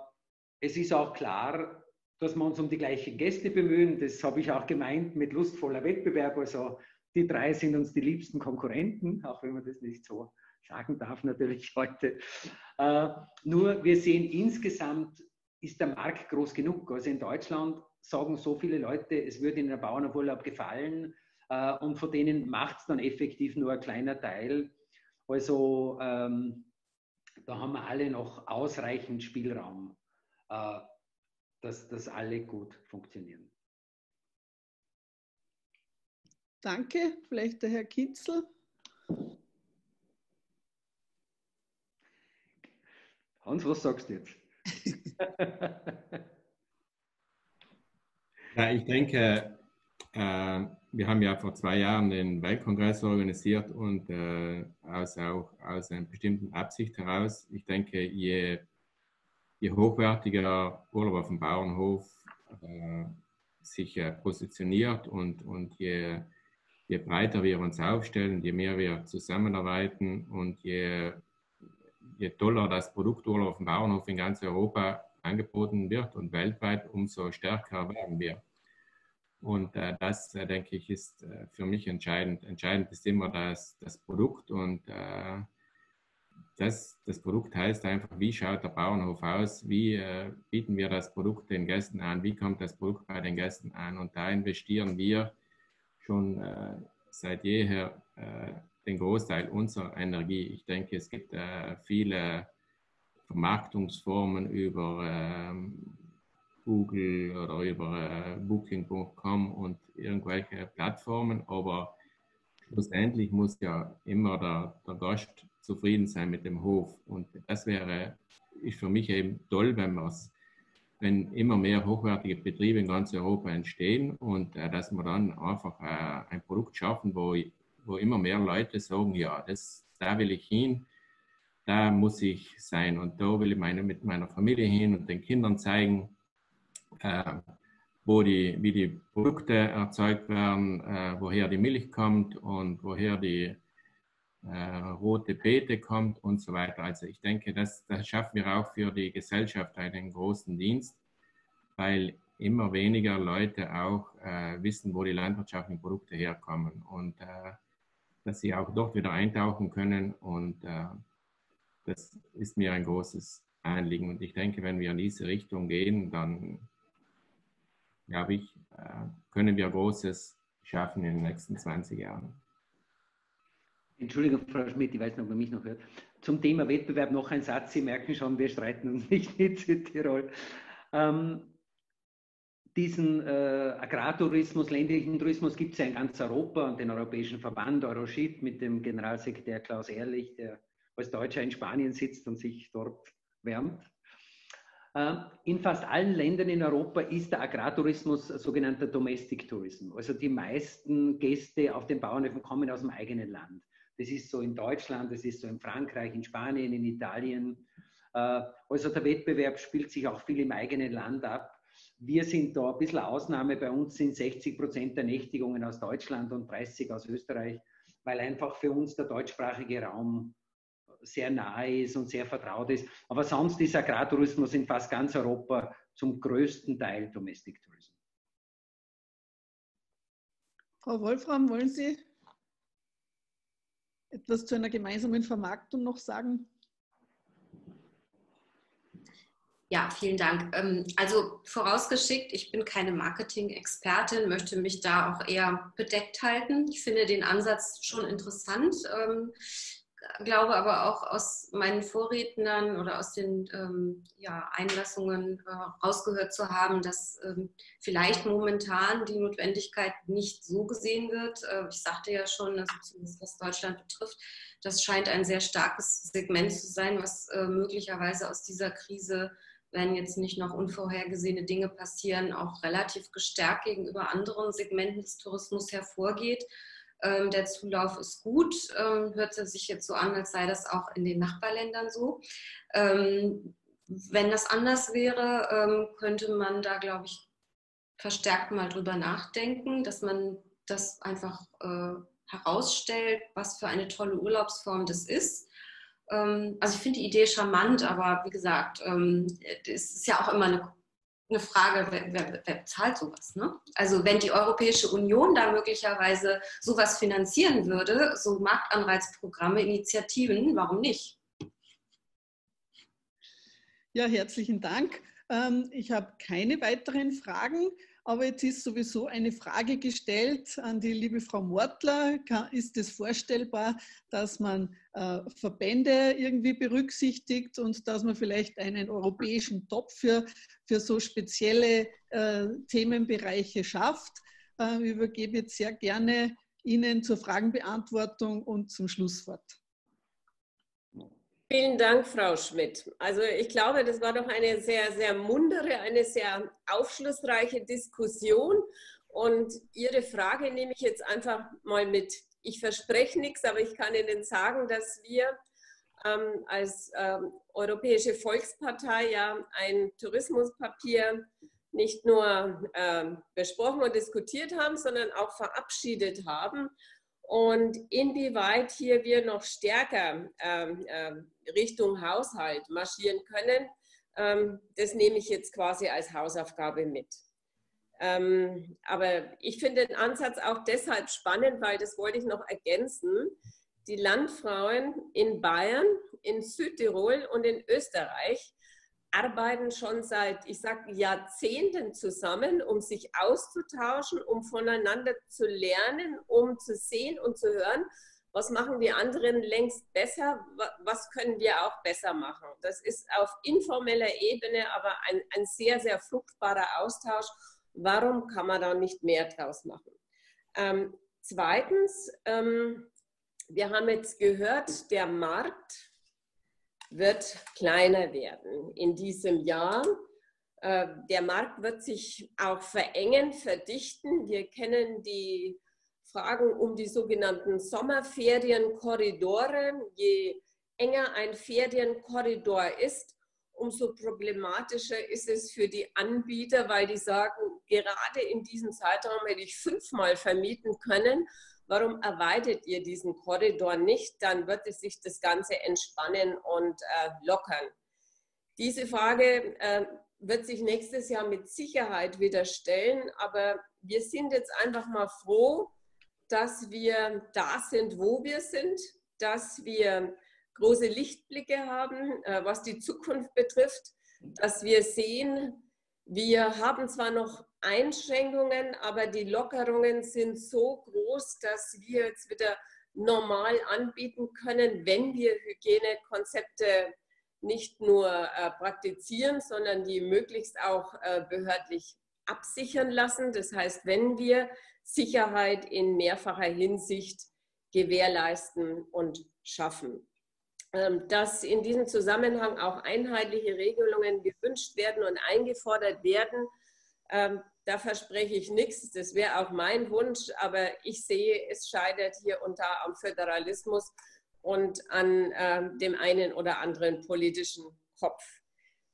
es ist auch klar, dass wir uns um die gleichen Gäste bemühen. Das habe ich auch gemeint mit lustvoller Wettbewerb. Also die drei sind uns die liebsten Konkurrenten, auch wenn man das nicht so sagen darf natürlich heute. Äh, nur wir sehen insgesamt, ist der Markt groß genug. Also in Deutschland sagen so viele Leute, es würde in der Bauernaufurlaub gefallen äh, und von denen macht es dann effektiv nur ein kleiner Teil. Also ähm, da haben wir alle noch ausreichend Spielraum, äh, dass, dass alle gut funktionieren. Danke. Vielleicht der Herr Kitzel. Hans, was sagst du jetzt? ja, ich denke, äh, wir haben ja vor zwei Jahren den Weltkongress organisiert und äh, aus, auch aus einer bestimmten Absicht heraus. Ich denke, je, je hochwertiger Urlaub auf dem Bauernhof äh, sich äh, positioniert und, und je je breiter wir uns aufstellen, je mehr wir zusammenarbeiten und je, je toller das Produkturlaub auf dem Bauernhof in ganz Europa angeboten wird und weltweit, umso stärker werden wir. Und äh, das, äh, denke ich, ist äh, für mich entscheidend. Entscheidend ist immer das, das Produkt und äh, das, das Produkt heißt einfach, wie schaut der Bauernhof aus, wie äh, bieten wir das Produkt den Gästen an, wie kommt das Produkt bei den Gästen an. Und da investieren wir schon äh, seit jeher äh, den Großteil unserer Energie. Ich denke, es gibt äh, viele Vermarktungsformen über ähm, Google oder über äh, Booking.com und irgendwelche Plattformen, aber schlussendlich muss ja immer der, der Gast zufrieden sein mit dem Hof. Und das wäre, ist für mich eben toll, wenn man es wenn immer mehr hochwertige Betriebe in ganz Europa entstehen und äh, dass wir dann einfach äh, ein Produkt schaffen, wo, wo immer mehr Leute sagen, ja, das, da will ich hin, da muss ich sein und da will ich meine, mit meiner Familie hin und den Kindern zeigen, äh, wo die, wie die Produkte erzeugt werden, äh, woher die Milch kommt und woher die rote Beete kommt und so weiter. Also ich denke, das, das schaffen wir auch für die Gesellschaft einen großen Dienst, weil immer weniger Leute auch äh, wissen, wo die landwirtschaftlichen Produkte herkommen und äh, dass sie auch dort wieder eintauchen können. Und äh, das ist mir ein großes Anliegen. Und ich denke, wenn wir in diese Richtung gehen, dann glaube ich, äh, können wir Großes schaffen in den nächsten 20 Jahren. Entschuldigung, Frau Schmidt, ich weiß nicht, ob man mich noch hört. Zum Thema Wettbewerb noch ein Satz. Sie merken schon, wir streiten uns nicht mit Südtirol. Ähm, diesen äh, Agrartourismus, ländlichen Tourismus gibt es ja in ganz Europa und den Europäischen Verband Euroschit mit dem Generalsekretär Klaus Ehrlich, der als Deutscher in Spanien sitzt und sich dort wärmt. Äh, in fast allen Ländern in Europa ist der Agrartourismus sogenannter Domestic Tourism. Also die meisten Gäste auf den Bauernhöfen kommen aus dem eigenen Land. Das ist so in Deutschland, das ist so in Frankreich, in Spanien, in Italien. Äh, also der Wettbewerb spielt sich auch viel im eigenen Land ab. Wir sind da ein bisschen Ausnahme. Bei uns sind 60 Prozent der Nächtigungen aus Deutschland und 30 aus Österreich, weil einfach für uns der deutschsprachige Raum sehr nahe ist und sehr vertraut ist. Aber sonst ist Agrartourismus in fast ganz Europa zum größten Teil Domestic Tourism. Frau Wolfram, wollen Sie etwas zu einer gemeinsamen Vermarktung noch sagen? Ja, vielen Dank. Ähm, also vorausgeschickt, ich bin keine Marketing-Expertin, möchte mich da auch eher bedeckt halten. Ich finde den Ansatz schon interessant, ähm, glaube aber auch aus meinen Vorrednern oder aus den ähm, ja, Einlassungen äh, rausgehört zu haben, dass vielleicht momentan die Notwendigkeit nicht so gesehen wird. Äh, ich sagte ja schon, also zumindest was Deutschland betrifft, das scheint ein sehr starkes Segment zu sein, was äh, möglicherweise aus dieser Krise wenn jetzt nicht noch unvorhergesehene Dinge passieren, auch relativ gestärkt gegenüber anderen Segmenten des Tourismus hervorgeht. Ähm, der Zulauf ist gut, ähm, hört sich jetzt so an, als sei das auch in den Nachbarländern so. Ähm, wenn das anders wäre, ähm, könnte man da, glaube ich, verstärkt mal drüber nachdenken, dass man das einfach äh, herausstellt, was für eine tolle Urlaubsform das ist ähm, also ich finde die Idee charmant, aber wie gesagt, ähm, es ist ja auch immer eine, eine Frage, wer, wer, wer bezahlt sowas? Ne? Also wenn die Europäische Union da möglicherweise sowas finanzieren würde, so Marktanreizprogramme, Initiativen, warum nicht? Ja, herzlichen Dank. Ähm, ich habe keine weiteren Fragen. Aber jetzt ist sowieso eine Frage gestellt an die liebe Frau Mortler. Ist es vorstellbar, dass man äh, Verbände irgendwie berücksichtigt und dass man vielleicht einen europäischen Topf für, für so spezielle äh, Themenbereiche schafft? Äh, ich übergebe jetzt sehr gerne Ihnen zur Fragenbeantwortung und zum Schlusswort. Vielen Dank, Frau Schmidt. Also ich glaube, das war doch eine sehr, sehr mundere, eine sehr aufschlussreiche Diskussion. Und Ihre Frage nehme ich jetzt einfach mal mit. Ich verspreche nichts, aber ich kann Ihnen sagen, dass wir ähm, als ähm, Europäische Volkspartei ja ein Tourismuspapier nicht nur ähm, besprochen und diskutiert haben, sondern auch verabschiedet haben und inwieweit hier wir noch stärker ähm, ähm, Richtung Haushalt marschieren können, ähm, das nehme ich jetzt quasi als Hausaufgabe mit. Ähm, aber ich finde den Ansatz auch deshalb spannend, weil das wollte ich noch ergänzen. Die Landfrauen in Bayern, in Südtirol und in Österreich arbeiten schon seit, ich sage, Jahrzehnten zusammen, um sich auszutauschen, um voneinander zu lernen, um zu sehen und zu hören, was machen die anderen längst besser, was können wir auch besser machen. Das ist auf informeller Ebene aber ein, ein sehr, sehr fruchtbarer Austausch. Warum kann man da nicht mehr draus machen? Ähm, zweitens, ähm, wir haben jetzt gehört, der Markt wird kleiner werden in diesem Jahr. Äh, der Markt wird sich auch verengen, verdichten. Wir kennen die Fragen um die sogenannten Sommerferienkorridore. Je enger ein Ferienkorridor ist, umso problematischer ist es für die Anbieter, weil die sagen, gerade in diesem Zeitraum hätte ich fünfmal vermieten können warum erweitert ihr diesen Korridor nicht? Dann wird es sich das Ganze entspannen und äh, lockern. Diese Frage äh, wird sich nächstes Jahr mit Sicherheit wieder stellen, aber wir sind jetzt einfach mal froh, dass wir da sind, wo wir sind, dass wir große Lichtblicke haben, äh, was die Zukunft betrifft, dass wir sehen, wir haben zwar noch Einschränkungen, aber die Lockerungen sind so groß, dass wir jetzt wieder normal anbieten können, wenn wir Hygienekonzepte nicht nur äh, praktizieren, sondern die möglichst auch äh, behördlich absichern lassen. Das heißt, wenn wir Sicherheit in mehrfacher Hinsicht gewährleisten und schaffen. Ähm, dass in diesem Zusammenhang auch einheitliche Regelungen gewünscht werden und eingefordert werden, ähm, da verspreche ich nichts. Das wäre auch mein Wunsch, aber ich sehe, es scheitert hier und da am Föderalismus und an ähm, dem einen oder anderen politischen Kopf.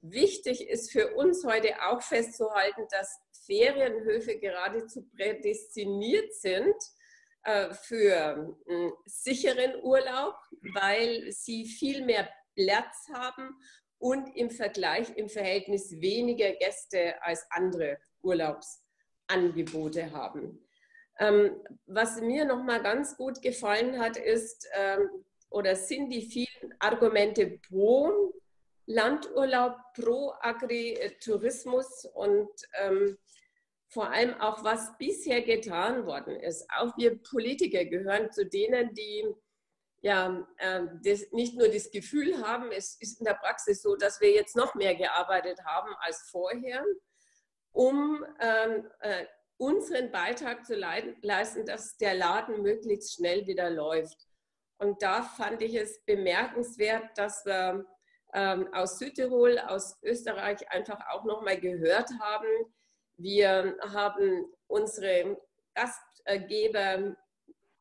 Wichtig ist für uns heute auch festzuhalten, dass Ferienhöfe geradezu prädestiniert sind äh, für hm, sicheren Urlaub, weil sie viel mehr Platz haben und im Vergleich, im Verhältnis weniger Gäste als andere Urlaubsangebote haben. Ähm, was mir noch mal ganz gut gefallen hat, ist ähm, oder sind die vielen Argumente pro Landurlaub, pro Agritourismus und ähm, vor allem auch, was bisher getan worden ist. Auch wir Politiker gehören zu denen, die ja äh, das, nicht nur das Gefühl haben, es ist in der Praxis so, dass wir jetzt noch mehr gearbeitet haben als vorher, um ähm, äh, unseren Beitrag zu leisten, dass der Laden möglichst schnell wieder läuft. Und da fand ich es bemerkenswert, dass wir ähm, aus Südtirol, aus Österreich einfach auch nochmal gehört haben, wir haben unsere Gastgeber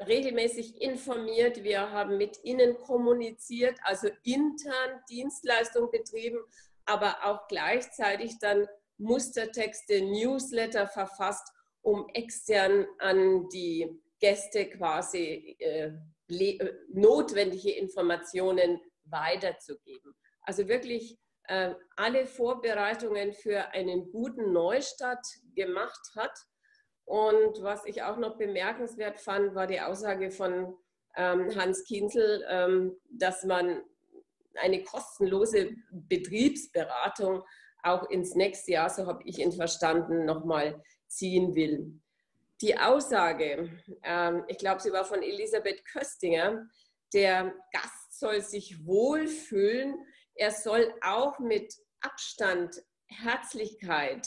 regelmäßig informiert. Wir haben mit ihnen kommuniziert, also intern Dienstleistung betrieben, aber auch gleichzeitig dann Mustertexte, Newsletter verfasst, um extern an die Gäste quasi äh, äh notwendige Informationen weiterzugeben. Also wirklich alle Vorbereitungen für einen guten Neustart gemacht hat. Und was ich auch noch bemerkenswert fand, war die Aussage von ähm, Hans Kinzel, ähm, dass man eine kostenlose Betriebsberatung auch ins nächste Jahr, so habe ich ihn verstanden, nochmal ziehen will. Die Aussage, ähm, ich glaube, sie war von Elisabeth Köstinger, der Gast soll sich wohlfühlen, er soll auch mit Abstand Herzlichkeit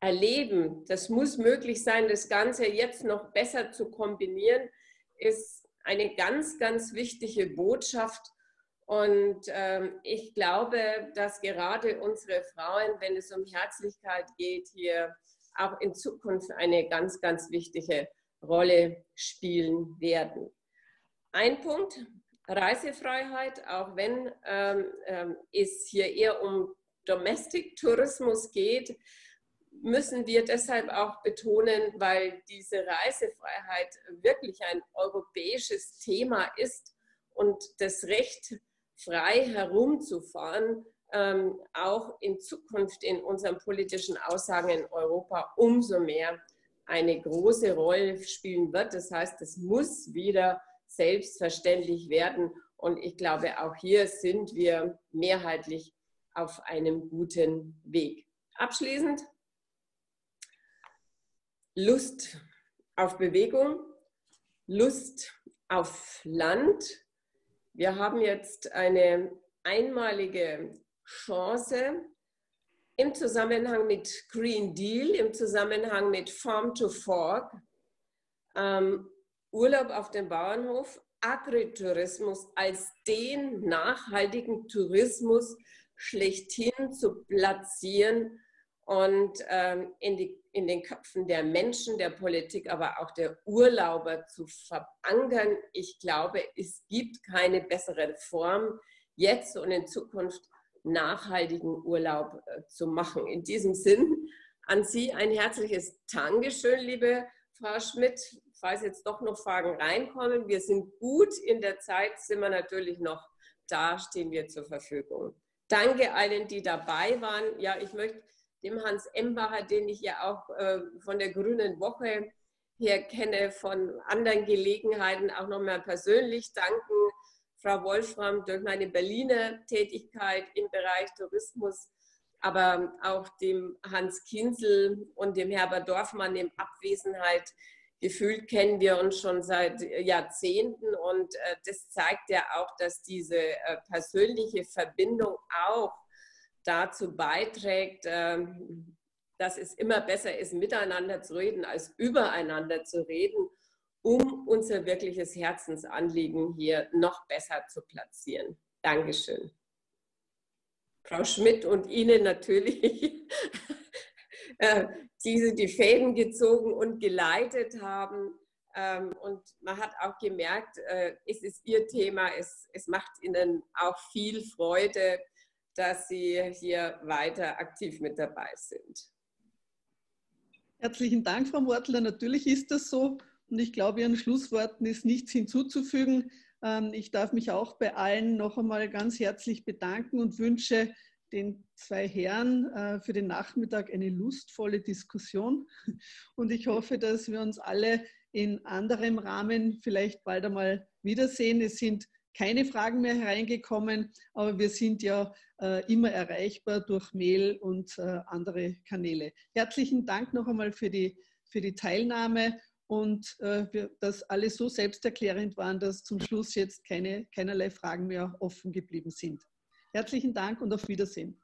erleben. Das muss möglich sein, das Ganze jetzt noch besser zu kombinieren, ist eine ganz, ganz wichtige Botschaft. Und ähm, ich glaube, dass gerade unsere Frauen, wenn es um Herzlichkeit geht, hier auch in Zukunft eine ganz, ganz wichtige Rolle spielen werden. Ein Punkt, Reisefreiheit, auch wenn ähm, ähm, es hier eher um Domestic-Tourismus geht, müssen wir deshalb auch betonen, weil diese Reisefreiheit wirklich ein europäisches Thema ist und das Recht, frei herumzufahren, ähm, auch in Zukunft in unseren politischen Aussagen in Europa umso mehr eine große Rolle spielen wird. Das heißt, es muss wieder selbstverständlich werden. Und ich glaube, auch hier sind wir mehrheitlich auf einem guten Weg. Abschließend Lust auf Bewegung, Lust auf Land. Wir haben jetzt eine einmalige Chance im Zusammenhang mit Green Deal, im Zusammenhang mit Farm to Fork, ähm, Urlaub auf dem Bauernhof, Agritourismus als den nachhaltigen Tourismus schlechthin zu platzieren und ähm, in, die, in den Köpfen der Menschen, der Politik, aber auch der Urlauber zu verankern. Ich glaube, es gibt keine bessere Form, jetzt und in Zukunft nachhaltigen Urlaub äh, zu machen. In diesem Sinn an Sie ein herzliches Dankeschön, liebe Frau Schmidt, falls jetzt doch noch Fragen reinkommen. Wir sind gut in der Zeit, sind wir natürlich noch da, stehen wir zur Verfügung. Danke allen, die dabei waren. Ja, ich möchte dem Hans Embacher, den ich ja auch äh, von der Grünen Woche her kenne, von anderen Gelegenheiten auch nochmal persönlich danken. Frau Wolfram durch meine Berliner Tätigkeit im Bereich Tourismus, aber auch dem Hans Kinzel und dem Herbert Dorfmann in Abwesenheit gefühlt kennen wir uns schon seit Jahrzehnten und äh, das zeigt ja auch, dass diese äh, persönliche Verbindung auch dazu beiträgt, ähm, dass es immer besser ist, miteinander zu reden, als übereinander zu reden, um unser wirkliches Herzensanliegen hier noch besser zu platzieren. Dankeschön. Frau Schmidt und Ihnen natürlich, äh, die die Fäden gezogen und geleitet haben. Ähm, und man hat auch gemerkt, äh, es ist Ihr Thema, es, es macht Ihnen auch viel Freude, dass Sie hier weiter aktiv mit dabei sind. Herzlichen Dank, Frau Mortler. Natürlich ist das so. Und ich glaube, Ihren Schlussworten ist nichts hinzuzufügen. Ähm, ich darf mich auch bei allen noch einmal ganz herzlich bedanken und wünsche den zwei Herren äh, für den Nachmittag eine lustvolle Diskussion. Und ich hoffe, dass wir uns alle in anderem Rahmen vielleicht bald einmal wiedersehen. Es sind keine Fragen mehr hereingekommen, aber wir sind ja äh, immer erreichbar durch Mail und äh, andere Kanäle. Herzlichen Dank noch einmal für die, für die Teilnahme und dass alle so selbsterklärend waren, dass zum Schluss jetzt keine, keinerlei Fragen mehr offen geblieben sind. Herzlichen Dank und auf Wiedersehen.